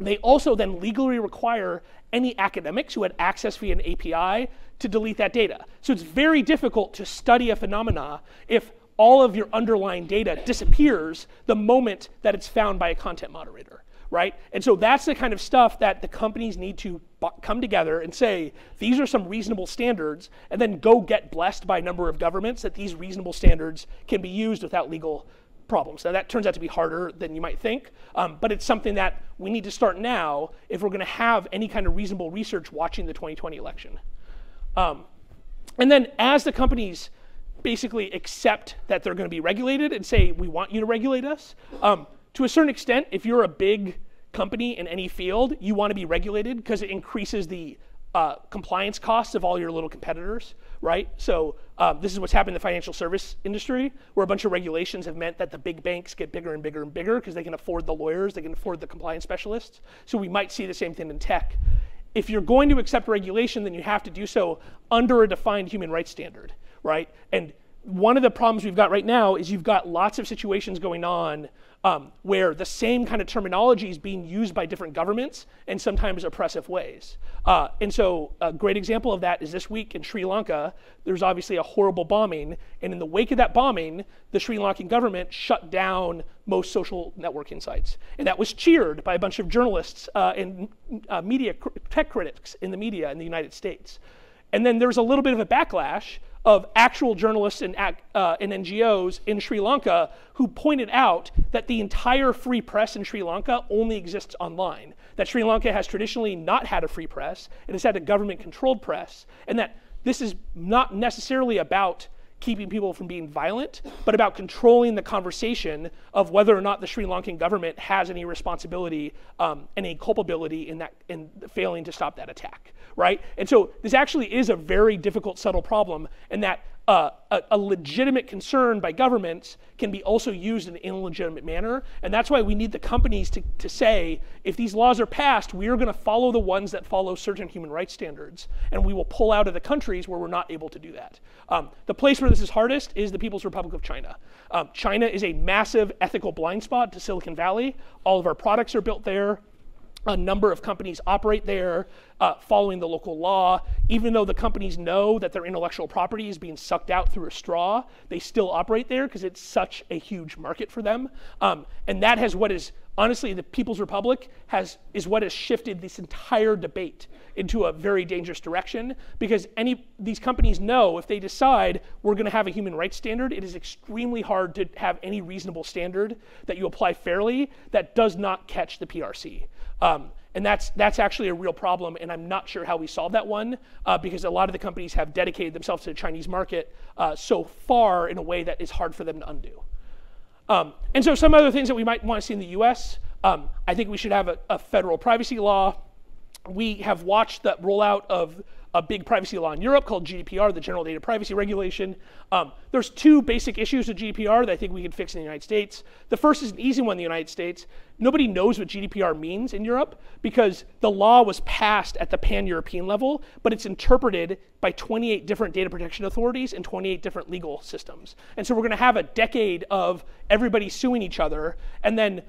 A: They also then legally require any academics who had access via an API to delete that data. So it's very difficult to study a phenomena if all of your underlying data disappears the moment that it's found by a content moderator right? And so that's the kind of stuff that the companies need to come together and say, these are some reasonable standards, and then go get blessed by a number of governments that these reasonable standards can be used without legal problems. Now that turns out to be harder than you might think, um, but it's something that we need to start now if we're going to have any kind of reasonable research watching the 2020 election. Um, and then as the companies basically accept that they're going to be regulated and say, we want you to regulate us, um, to a certain extent, if you're a big company in any field, you want to be regulated because it increases the uh, compliance costs of all your little competitors, right? So um, this is what's happened in the financial service industry, where a bunch of regulations have meant that the big banks get bigger and bigger and bigger because they can afford the lawyers, they can afford the compliance specialists. So we might see the same thing in tech. If you're going to accept regulation, then you have to do so under a defined human rights standard, right? And one of the problems we've got right now is you've got lots of situations going on um, where the same kind of terminology is being used by different governments in sometimes oppressive ways. Uh, and so a great example of that is this week in Sri Lanka, there's obviously a horrible bombing. And in the wake of that bombing, the Sri Lankan government shut down most social networking sites. And that was cheered by a bunch of journalists uh, and uh, media tech critics in the media in the United States. And then there was a little bit of a backlash of actual journalists and, uh, and NGOs in Sri Lanka who pointed out that the entire free press in Sri Lanka only exists online. That Sri Lanka has traditionally not had a free press, it has had a government controlled press, and that this is not necessarily about keeping people from being violent, but about controlling the conversation of whether or not the Sri Lankan government has any responsibility, um, any culpability in that in failing to stop that attack, right? And so this actually is a very difficult, subtle problem, and that uh, a, a, legitimate concern by governments can be also used in an illegitimate manner. And that's why we need the companies to, to say, if these laws are passed, we are going to follow the ones that follow certain human rights standards. And we will pull out of the countries where we're not able to do that. Um, the place where this is hardest is the People's Republic of China. Um, China is a massive ethical blind spot to Silicon Valley. All of our products are built there a number of companies operate there uh, following the local law. Even though the companies know that their intellectual property is being sucked out through a straw, they still operate there because it's such a huge market for them. Um, and that has what is honestly the People's Republic has is what has shifted this entire debate into a very dangerous direction because any these companies know if they decide we're going to have a human rights standard, it is extremely hard to have any reasonable standard that you apply fairly that does not catch the PRC. Um, and that's, that's actually a real problem, and I'm not sure how we solve that one uh, because a lot of the companies have dedicated themselves to the Chinese market uh, so far in a way that is hard for them to undo. Um, and so some other things that we might want to see in the US, um, I think we should have a, a federal privacy law. We have watched the rollout of a big privacy law in Europe called GDPR, the General Data Privacy Regulation. Um, there's two basic issues with GDPR that I think we can fix in the United States. The first is an easy one in the United States. Nobody knows what GDPR means in Europe because the law was passed at the pan-European level, but it's interpreted by 28 different data protection authorities and 28 different legal systems. And so we're going to have a decade of everybody suing each other, and then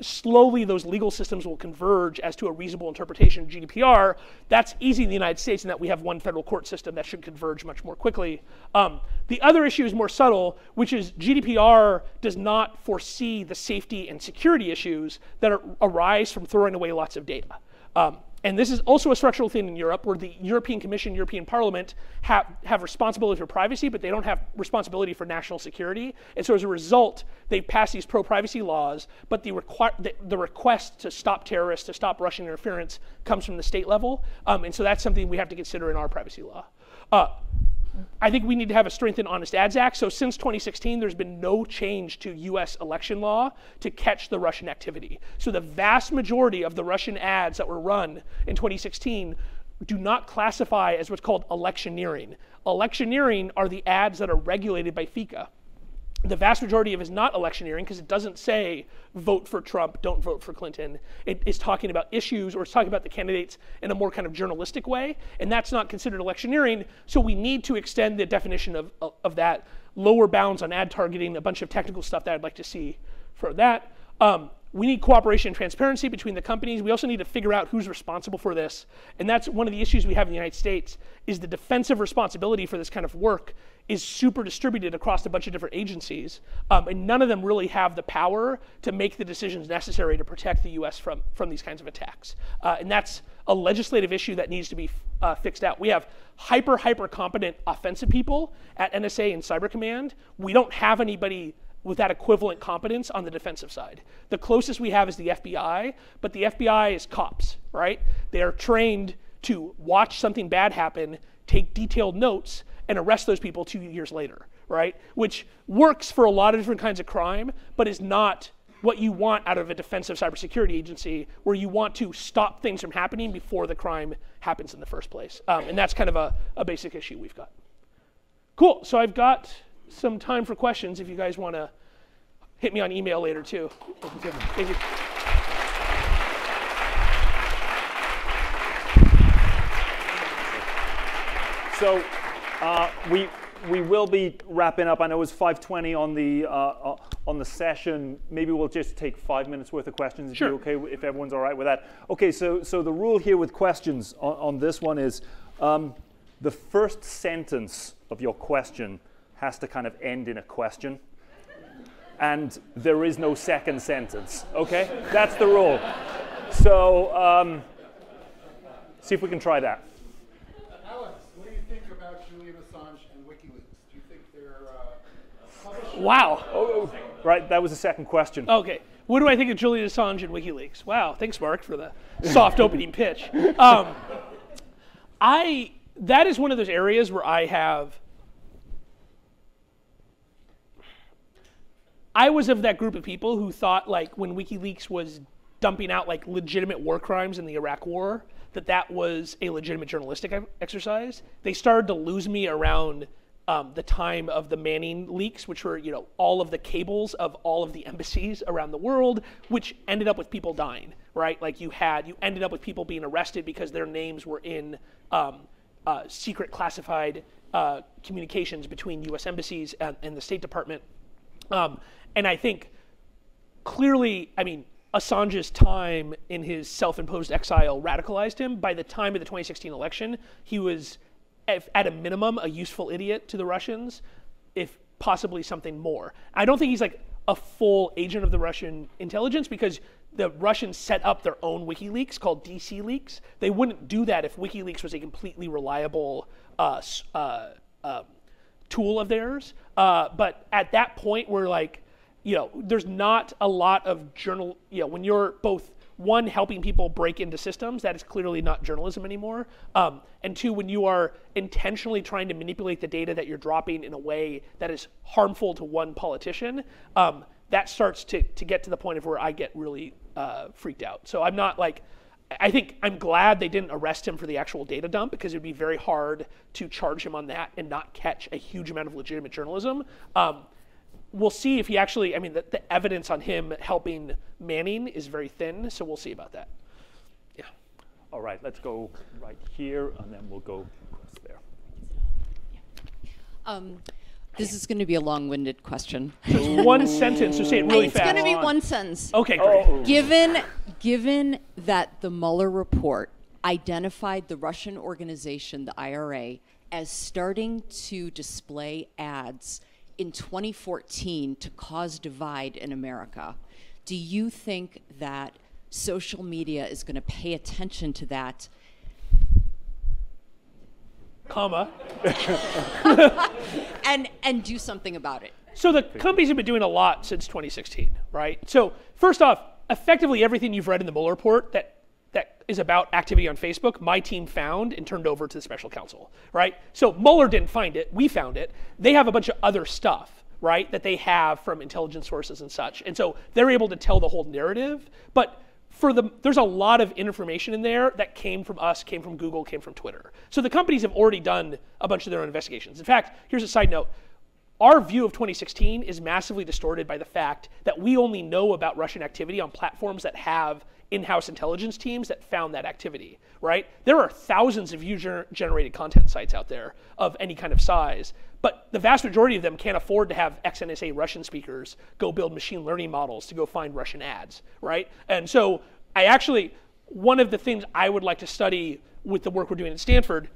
A: slowly those legal systems will converge as to a reasonable interpretation of GDPR. That's easy in the United States in that we have one federal court system that should converge much more quickly. Um, the other issue is more subtle, which is GDPR does not foresee the safety and security issues that are, arise from throwing away lots of data. Um, and this is also a structural thing in Europe where the European Commission, European Parliament have, have responsibility for privacy, but they don't have responsibility for national security. And so as a result, they've passed these pro-privacy laws, but the, the, the, request to stop terrorists, to stop Russian interference comes from the state level. Um, and so that's something we have to consider in our privacy law. Uh, I think we need to have a strengthened Honest Ads Act. So since 2016, there's been no change to US election law to catch the Russian activity. So the vast majority of the Russian ads that were run in 2016 do not classify as what's called electioneering. Electioneering are the ads that are regulated by FECA the vast majority of it is not electioneering because it doesn't say vote for Trump, don't vote for Clinton. It is talking about issues or it's talking about the candidates in a more kind of journalistic way, and that's not considered electioneering. So we need to extend the definition of, of, that, lower bounds on ad targeting, a bunch of technical stuff that I'd like to see for that. Um, we need cooperation and transparency between the companies. We also need to figure out who's responsible for this. And that's one of the issues we have in the United States is the defensive responsibility for this kind of work is super distributed across a bunch of different agencies. Um, and none of them really have the power to make the decisions necessary to protect the US from, from these kinds of attacks. Uh, and that's a legislative issue that needs to be uh, fixed out. We have hyper, hyper competent offensive people at NSA and Cyber Command. We don't have anybody with that equivalent competence on the defensive side. The closest we have is the FBI, but the FBI is cops, right? They are trained to watch something bad happen, take detailed notes, and arrest those people two years later, right? Which works for a lot of different kinds of crime, but is not what you want out of a defensive cybersecurity agency, where you want to stop things from happening before the crime happens in the first place. Um, and that's kind of a, a basic issue we've got. Cool. So I've got some time for questions if you guys want to hit me on email later too. Thank you.
B: So uh, we we will be wrapping up. I know it was 5:20 on the uh, uh, on the session. Maybe we'll just take five minutes worth of questions. If
A: Sure.
B: you're okay, if everyone's all right with that. Okay. So so the rule here with questions on, on this one is um, the first sentence of your question has to kind of end in a question, and there is no second sentence. Okay, that's the rule. So um, see if we can try that.
C: Alex, what do you think about Julian Assange and WikiLeaks? Do you think they're uh, publishing?
A: Wow.
B: Oh, right. That was the second question.
A: Okay. What do I think of Julian Assange and WikiLeaks? Wow. Thanks, Mark, for the soft opening pitch. Um, I that is one of those areas where I have. I was of that group of people who thought like when WikiLeaks was dumping out like legitimate war crimes in the Iraq War, that that was a legitimate journalistic exercise. They started to lose me around um, the time of the Manning leaks, which were you know all of the cables of all of the embassies around the world, which ended up with people dying. Right, like you had you ended up with people being arrested because their names were in um, uh, secret classified uh, communications between U.S. embassies and, and the State Department. Um, and I think clearly, I mean, Assange's time in his self-imposed exile radicalized him. By the time of the 2016 election, he was, at a minimum, a useful idiot to the Russians, if possibly something more. I don't think he's like a full agent of the Russian intelligence because the Russians set up their own WikiLeaks called DC Leaks. They wouldn't do that if WikiLeaks was a completely reliable uh, uh, um, tool of theirs. Uh, but at that point, we're like, you know, there's not a lot of journal, you know, when you're both one helping people break into systems, that is clearly not journalism anymore. Um, and two, when you are intentionally trying to manipulate the data that you're dropping in a way that is harmful to one politician, um, that starts to, to get to the point of where I get really uh, freaked out. So I'm not like, I think I'm glad they didn't arrest him for the actual data dump because it would be very hard to charge him on that and not catch a huge amount of legitimate journalism. Um, we'll see if he actually, I mean, the, the evidence on him helping Manning is very thin, so we'll see about that. Yeah.
B: All right, let's go right here, and then we'll go across there.
D: Um, this is going to be a long-winded question.
A: One sentence, so say it really
D: it's
A: fast.
D: It's going to be one sentence.
A: Okay, great.
B: Oh,
D: Given, given that the Mueller report identified the Russian organization, the IRA, as starting to display ads in 2014 to cause divide in America, do you think that social media is going to pay attention to that
A: Comma.
D: and and do something about it?
A: So the companies have been doing a lot since 2016, right? So first off, effectively everything you've read in the Mueller report that that is about activity on Facebook, my team found and turned over to the special counsel, right? So Mueller didn't find it, we found it. They have a bunch of other stuff, right, that they have from intelligence sources and such. And so they're able to tell the whole narrative, but for the there's a lot of information in there that came from us, came from Google, came from Twitter. So the companies have already done a bunch of their own investigations. In fact, here's a side note our view of 2016 is massively distorted by the fact that we only know about Russian activity on platforms that have in-house intelligence teams that found that activity, right? There are thousands of user-generated content sites out there of any kind of size, but the vast majority of them can't afford to have ex-NSA Russian speakers go build machine learning models to go find Russian ads, right? And so I actually, one of the things I would like to study with the work we're doing at Stanford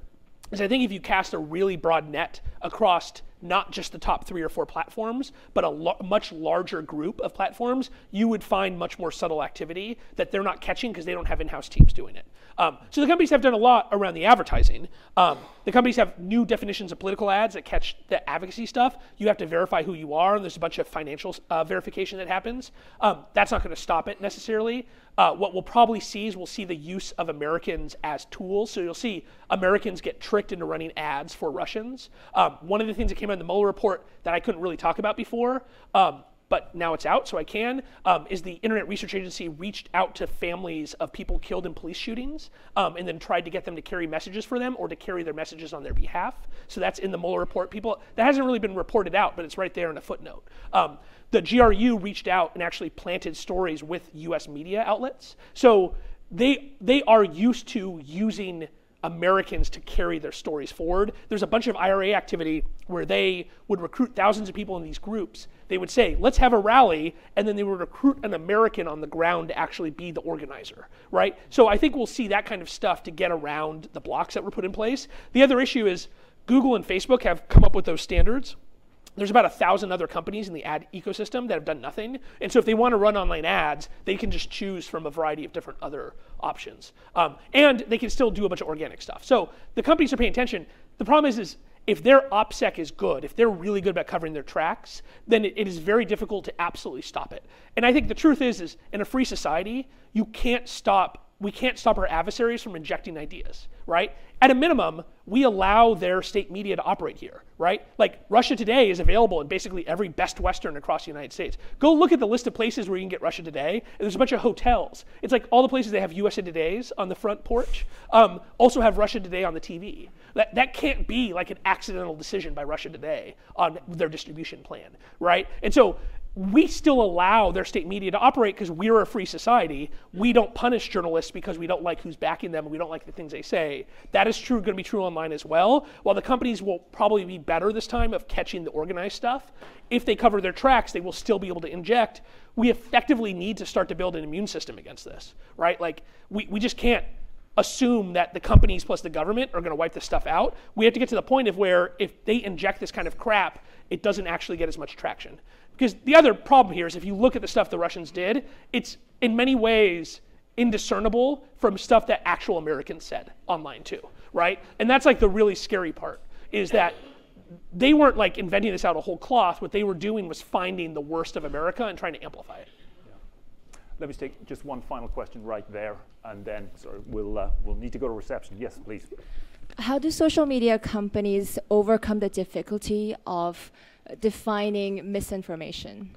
A: is I think if you cast a really broad net across not just the top three or four platforms, but a lo- much larger group of platforms, you would find much more subtle activity that they're not catching because they don't have in-house teams doing it. Um, so the companies have done a lot around the advertising. Um, the companies have new definitions of political ads that catch the advocacy stuff. You have to verify who you are, and there's a bunch of financial uh, verification that happens. Um, that's not going to stop it necessarily. Uh, what we'll probably see is we'll see the use of Americans as tools. So you'll see Americans get tricked into running ads for Russians. Um, one of the things that came out in the Mueller report that I couldn't really talk about before um, but now it's out, so I can, um, is the Internet Research Agency reached out to families of people killed in police shootings um, and then tried to get them to carry messages for them or to carry their messages on their behalf. So that's in the Mueller report. People, that hasn't really been reported out, but it's right there in a footnote. Um, the GRU reached out and actually planted stories with US media outlets. So they, they are used to using Americans to carry their stories forward. There's a bunch of IRA activity where they would recruit thousands of people in these groups. They would say, let's have a rally, and then they would recruit an American on the ground to actually be the organizer, right? So I think we'll see that kind of stuff to get around the blocks that were put in place. The other issue is Google and Facebook have come up with those standards there's about a thousand other companies in the ad ecosystem that have done nothing. And so if they want to run online ads, they can just choose from a variety of different other options. Um, and they can still do a bunch of organic stuff. So the companies are paying attention. The problem is, is if their OPSEC is good, if they're really good about covering their tracks, then it, it is very difficult to absolutely stop it. And I think the truth is, is in a free society, you can't stop we can't stop our adversaries from injecting ideas, right? At a minimum, we allow their state media to operate here, right? Like Russia Today is available in basically every best Western across the United States. Go look at the list of places where you can get Russia Today, there's a bunch of hotels. It's like all the places they have USA Todays on the front porch um, also have Russia Today on the TV. That, that can't be like an accidental decision by Russia Today on their distribution plan, right? And so we still allow their state media to operate because we're a free society. We don't punish journalists because we don't like who's backing them and we don't like the things they say. That is true, going to be true online as well. While the companies will probably be better this time of catching the organized stuff, if they cover their tracks, they will still be able to inject. We effectively need to start to build an immune system against this, right? Like, we, we just can't assume that the companies plus the government are going to wipe this stuff out. We have to get to the point of where if they inject this kind of crap, it doesn't actually get as much traction. Because the other problem here is if you look at the stuff the Russians did, it's in many ways indiscernible from stuff that actual Americans said online too, right? And that's like the really scary part is that they weren't like inventing this out of whole cloth. What they were doing was finding the worst of America and trying to amplify it.
B: Let me take just one final question right there, and then sorry, we'll uh, we'll need to go to reception. Yes, please.
E: How do social media companies overcome the difficulty of defining misinformation?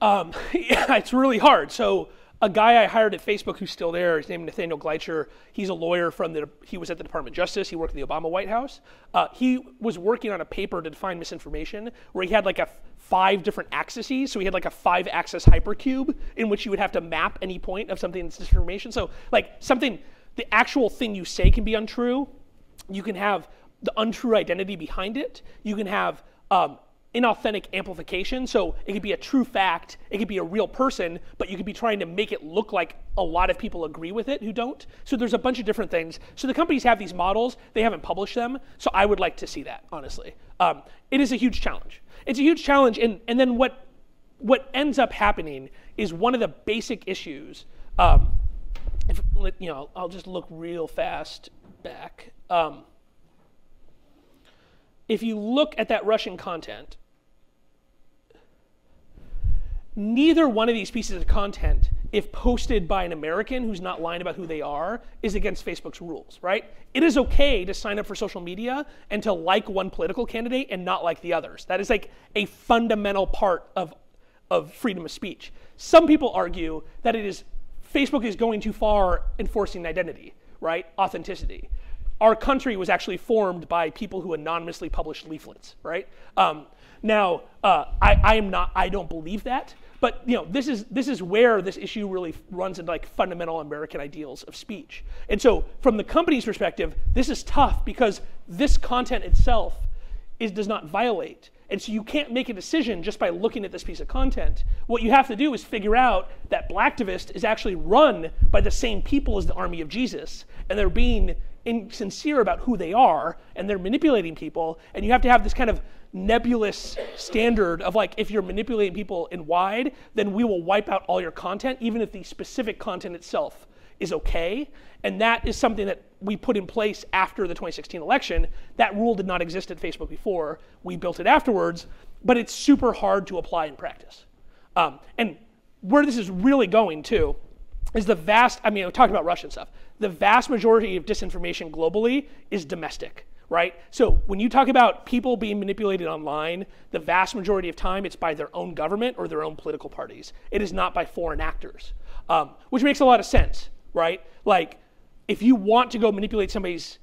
A: Um, yeah, it's really hard. So a guy I hired at Facebook who's still there, his name is Nathaniel Gleicher. He's a lawyer from the, he was at the Department of Justice. He worked in the Obama White House. Uh, he was working on a paper to define misinformation where he had like a five different axes. So he had like a five axis hypercube in which you would have to map any point of something that's disinformation. So like something, the actual thing you say can be untrue. You can have the untrue identity behind it. You can have um, inauthentic amplification. So it could be a true fact, it could be a real person, but you could be trying to make it look like a lot of people agree with it who don't. So there's a bunch of different things. So the companies have these models, they haven't published them. So I would like to see that, honestly. Um, it is a huge challenge. It's a huge challenge, and, and then what, what ends up happening is one of the basic issues. Um, if, you know, I'll just look real fast back. Um, if you look at that Russian content, neither one of these pieces of content, if posted by an American who's not lying about who they are, is against Facebook's rules, right? It is okay to sign up for social media and to like one political candidate and not like the others. That is like a fundamental part of, of freedom of speech. Some people argue that it is Facebook is going too far enforcing identity, right? Authenticity. Our country was actually formed by people who anonymously published leaflets, right? Um, now, uh, I, I am not, I don't believe that, but you know, this is this is where this issue really runs into like fundamental American ideals of speech. And so, from the company's perspective, this is tough because this content itself is does not violate. And so you can't make a decision just by looking at this piece of content. What you have to do is figure out that Blacktivist is actually run by the same people as the army of Jesus, and they're being insincere about who they are, and they're manipulating people. And you have to have this kind of nebulous standard of like, if you're manipulating people in wide, then we will wipe out all your content, even if the specific content itself is okay. And that is something that we put in place after the 2016 election. That rule did not exist at Facebook before. We built it afterwards, but it's super hard to apply in practice. Um, and where this is really going to is the vast, I mean, we talked about Russian stuff. The vast majority of disinformation globally is domestic, right? So when you talk about people being manipulated online, the vast majority of time it's by their own government or their own political parties. It is not by foreign actors, um, which makes a lot of sense, right? Like, if you want to go manipulate somebody's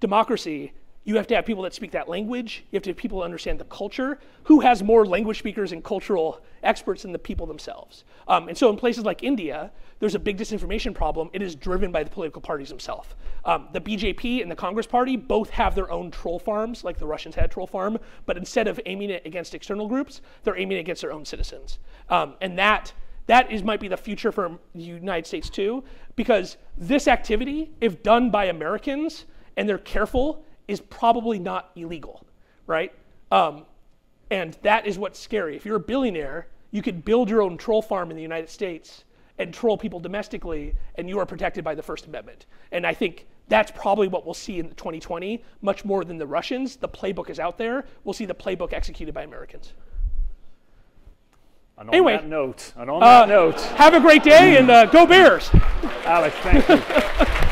A: democracy, you have to have people that speak that language. You have to have people who understand the culture. Who has more language speakers and cultural experts than the people themselves? Um, and so, in places like India, there's a big disinformation problem. It is driven by the political parties themselves. Um, the BJP and the Congress Party both have their own troll farms, like the Russians had troll farm, but instead of aiming it against external groups, they're aiming it against their own citizens. Um, and that that is might be the future for the United States too, because this activity, if done by Americans and they're careful, is probably not illegal, right? Um, and that is what's scary. If you're a billionaire, you could build your own troll farm in the United States and troll people domestically, and you are protected by the First Amendment. And I think that's probably what we'll see in 2020, much more than the Russians. The playbook is out there. We'll see the playbook executed by Americans.
B: And on
A: Anyway.
B: that note, and on
A: Uh,
B: that note,
A: Have a great day and uh, go Bears.
B: Alex, thank you.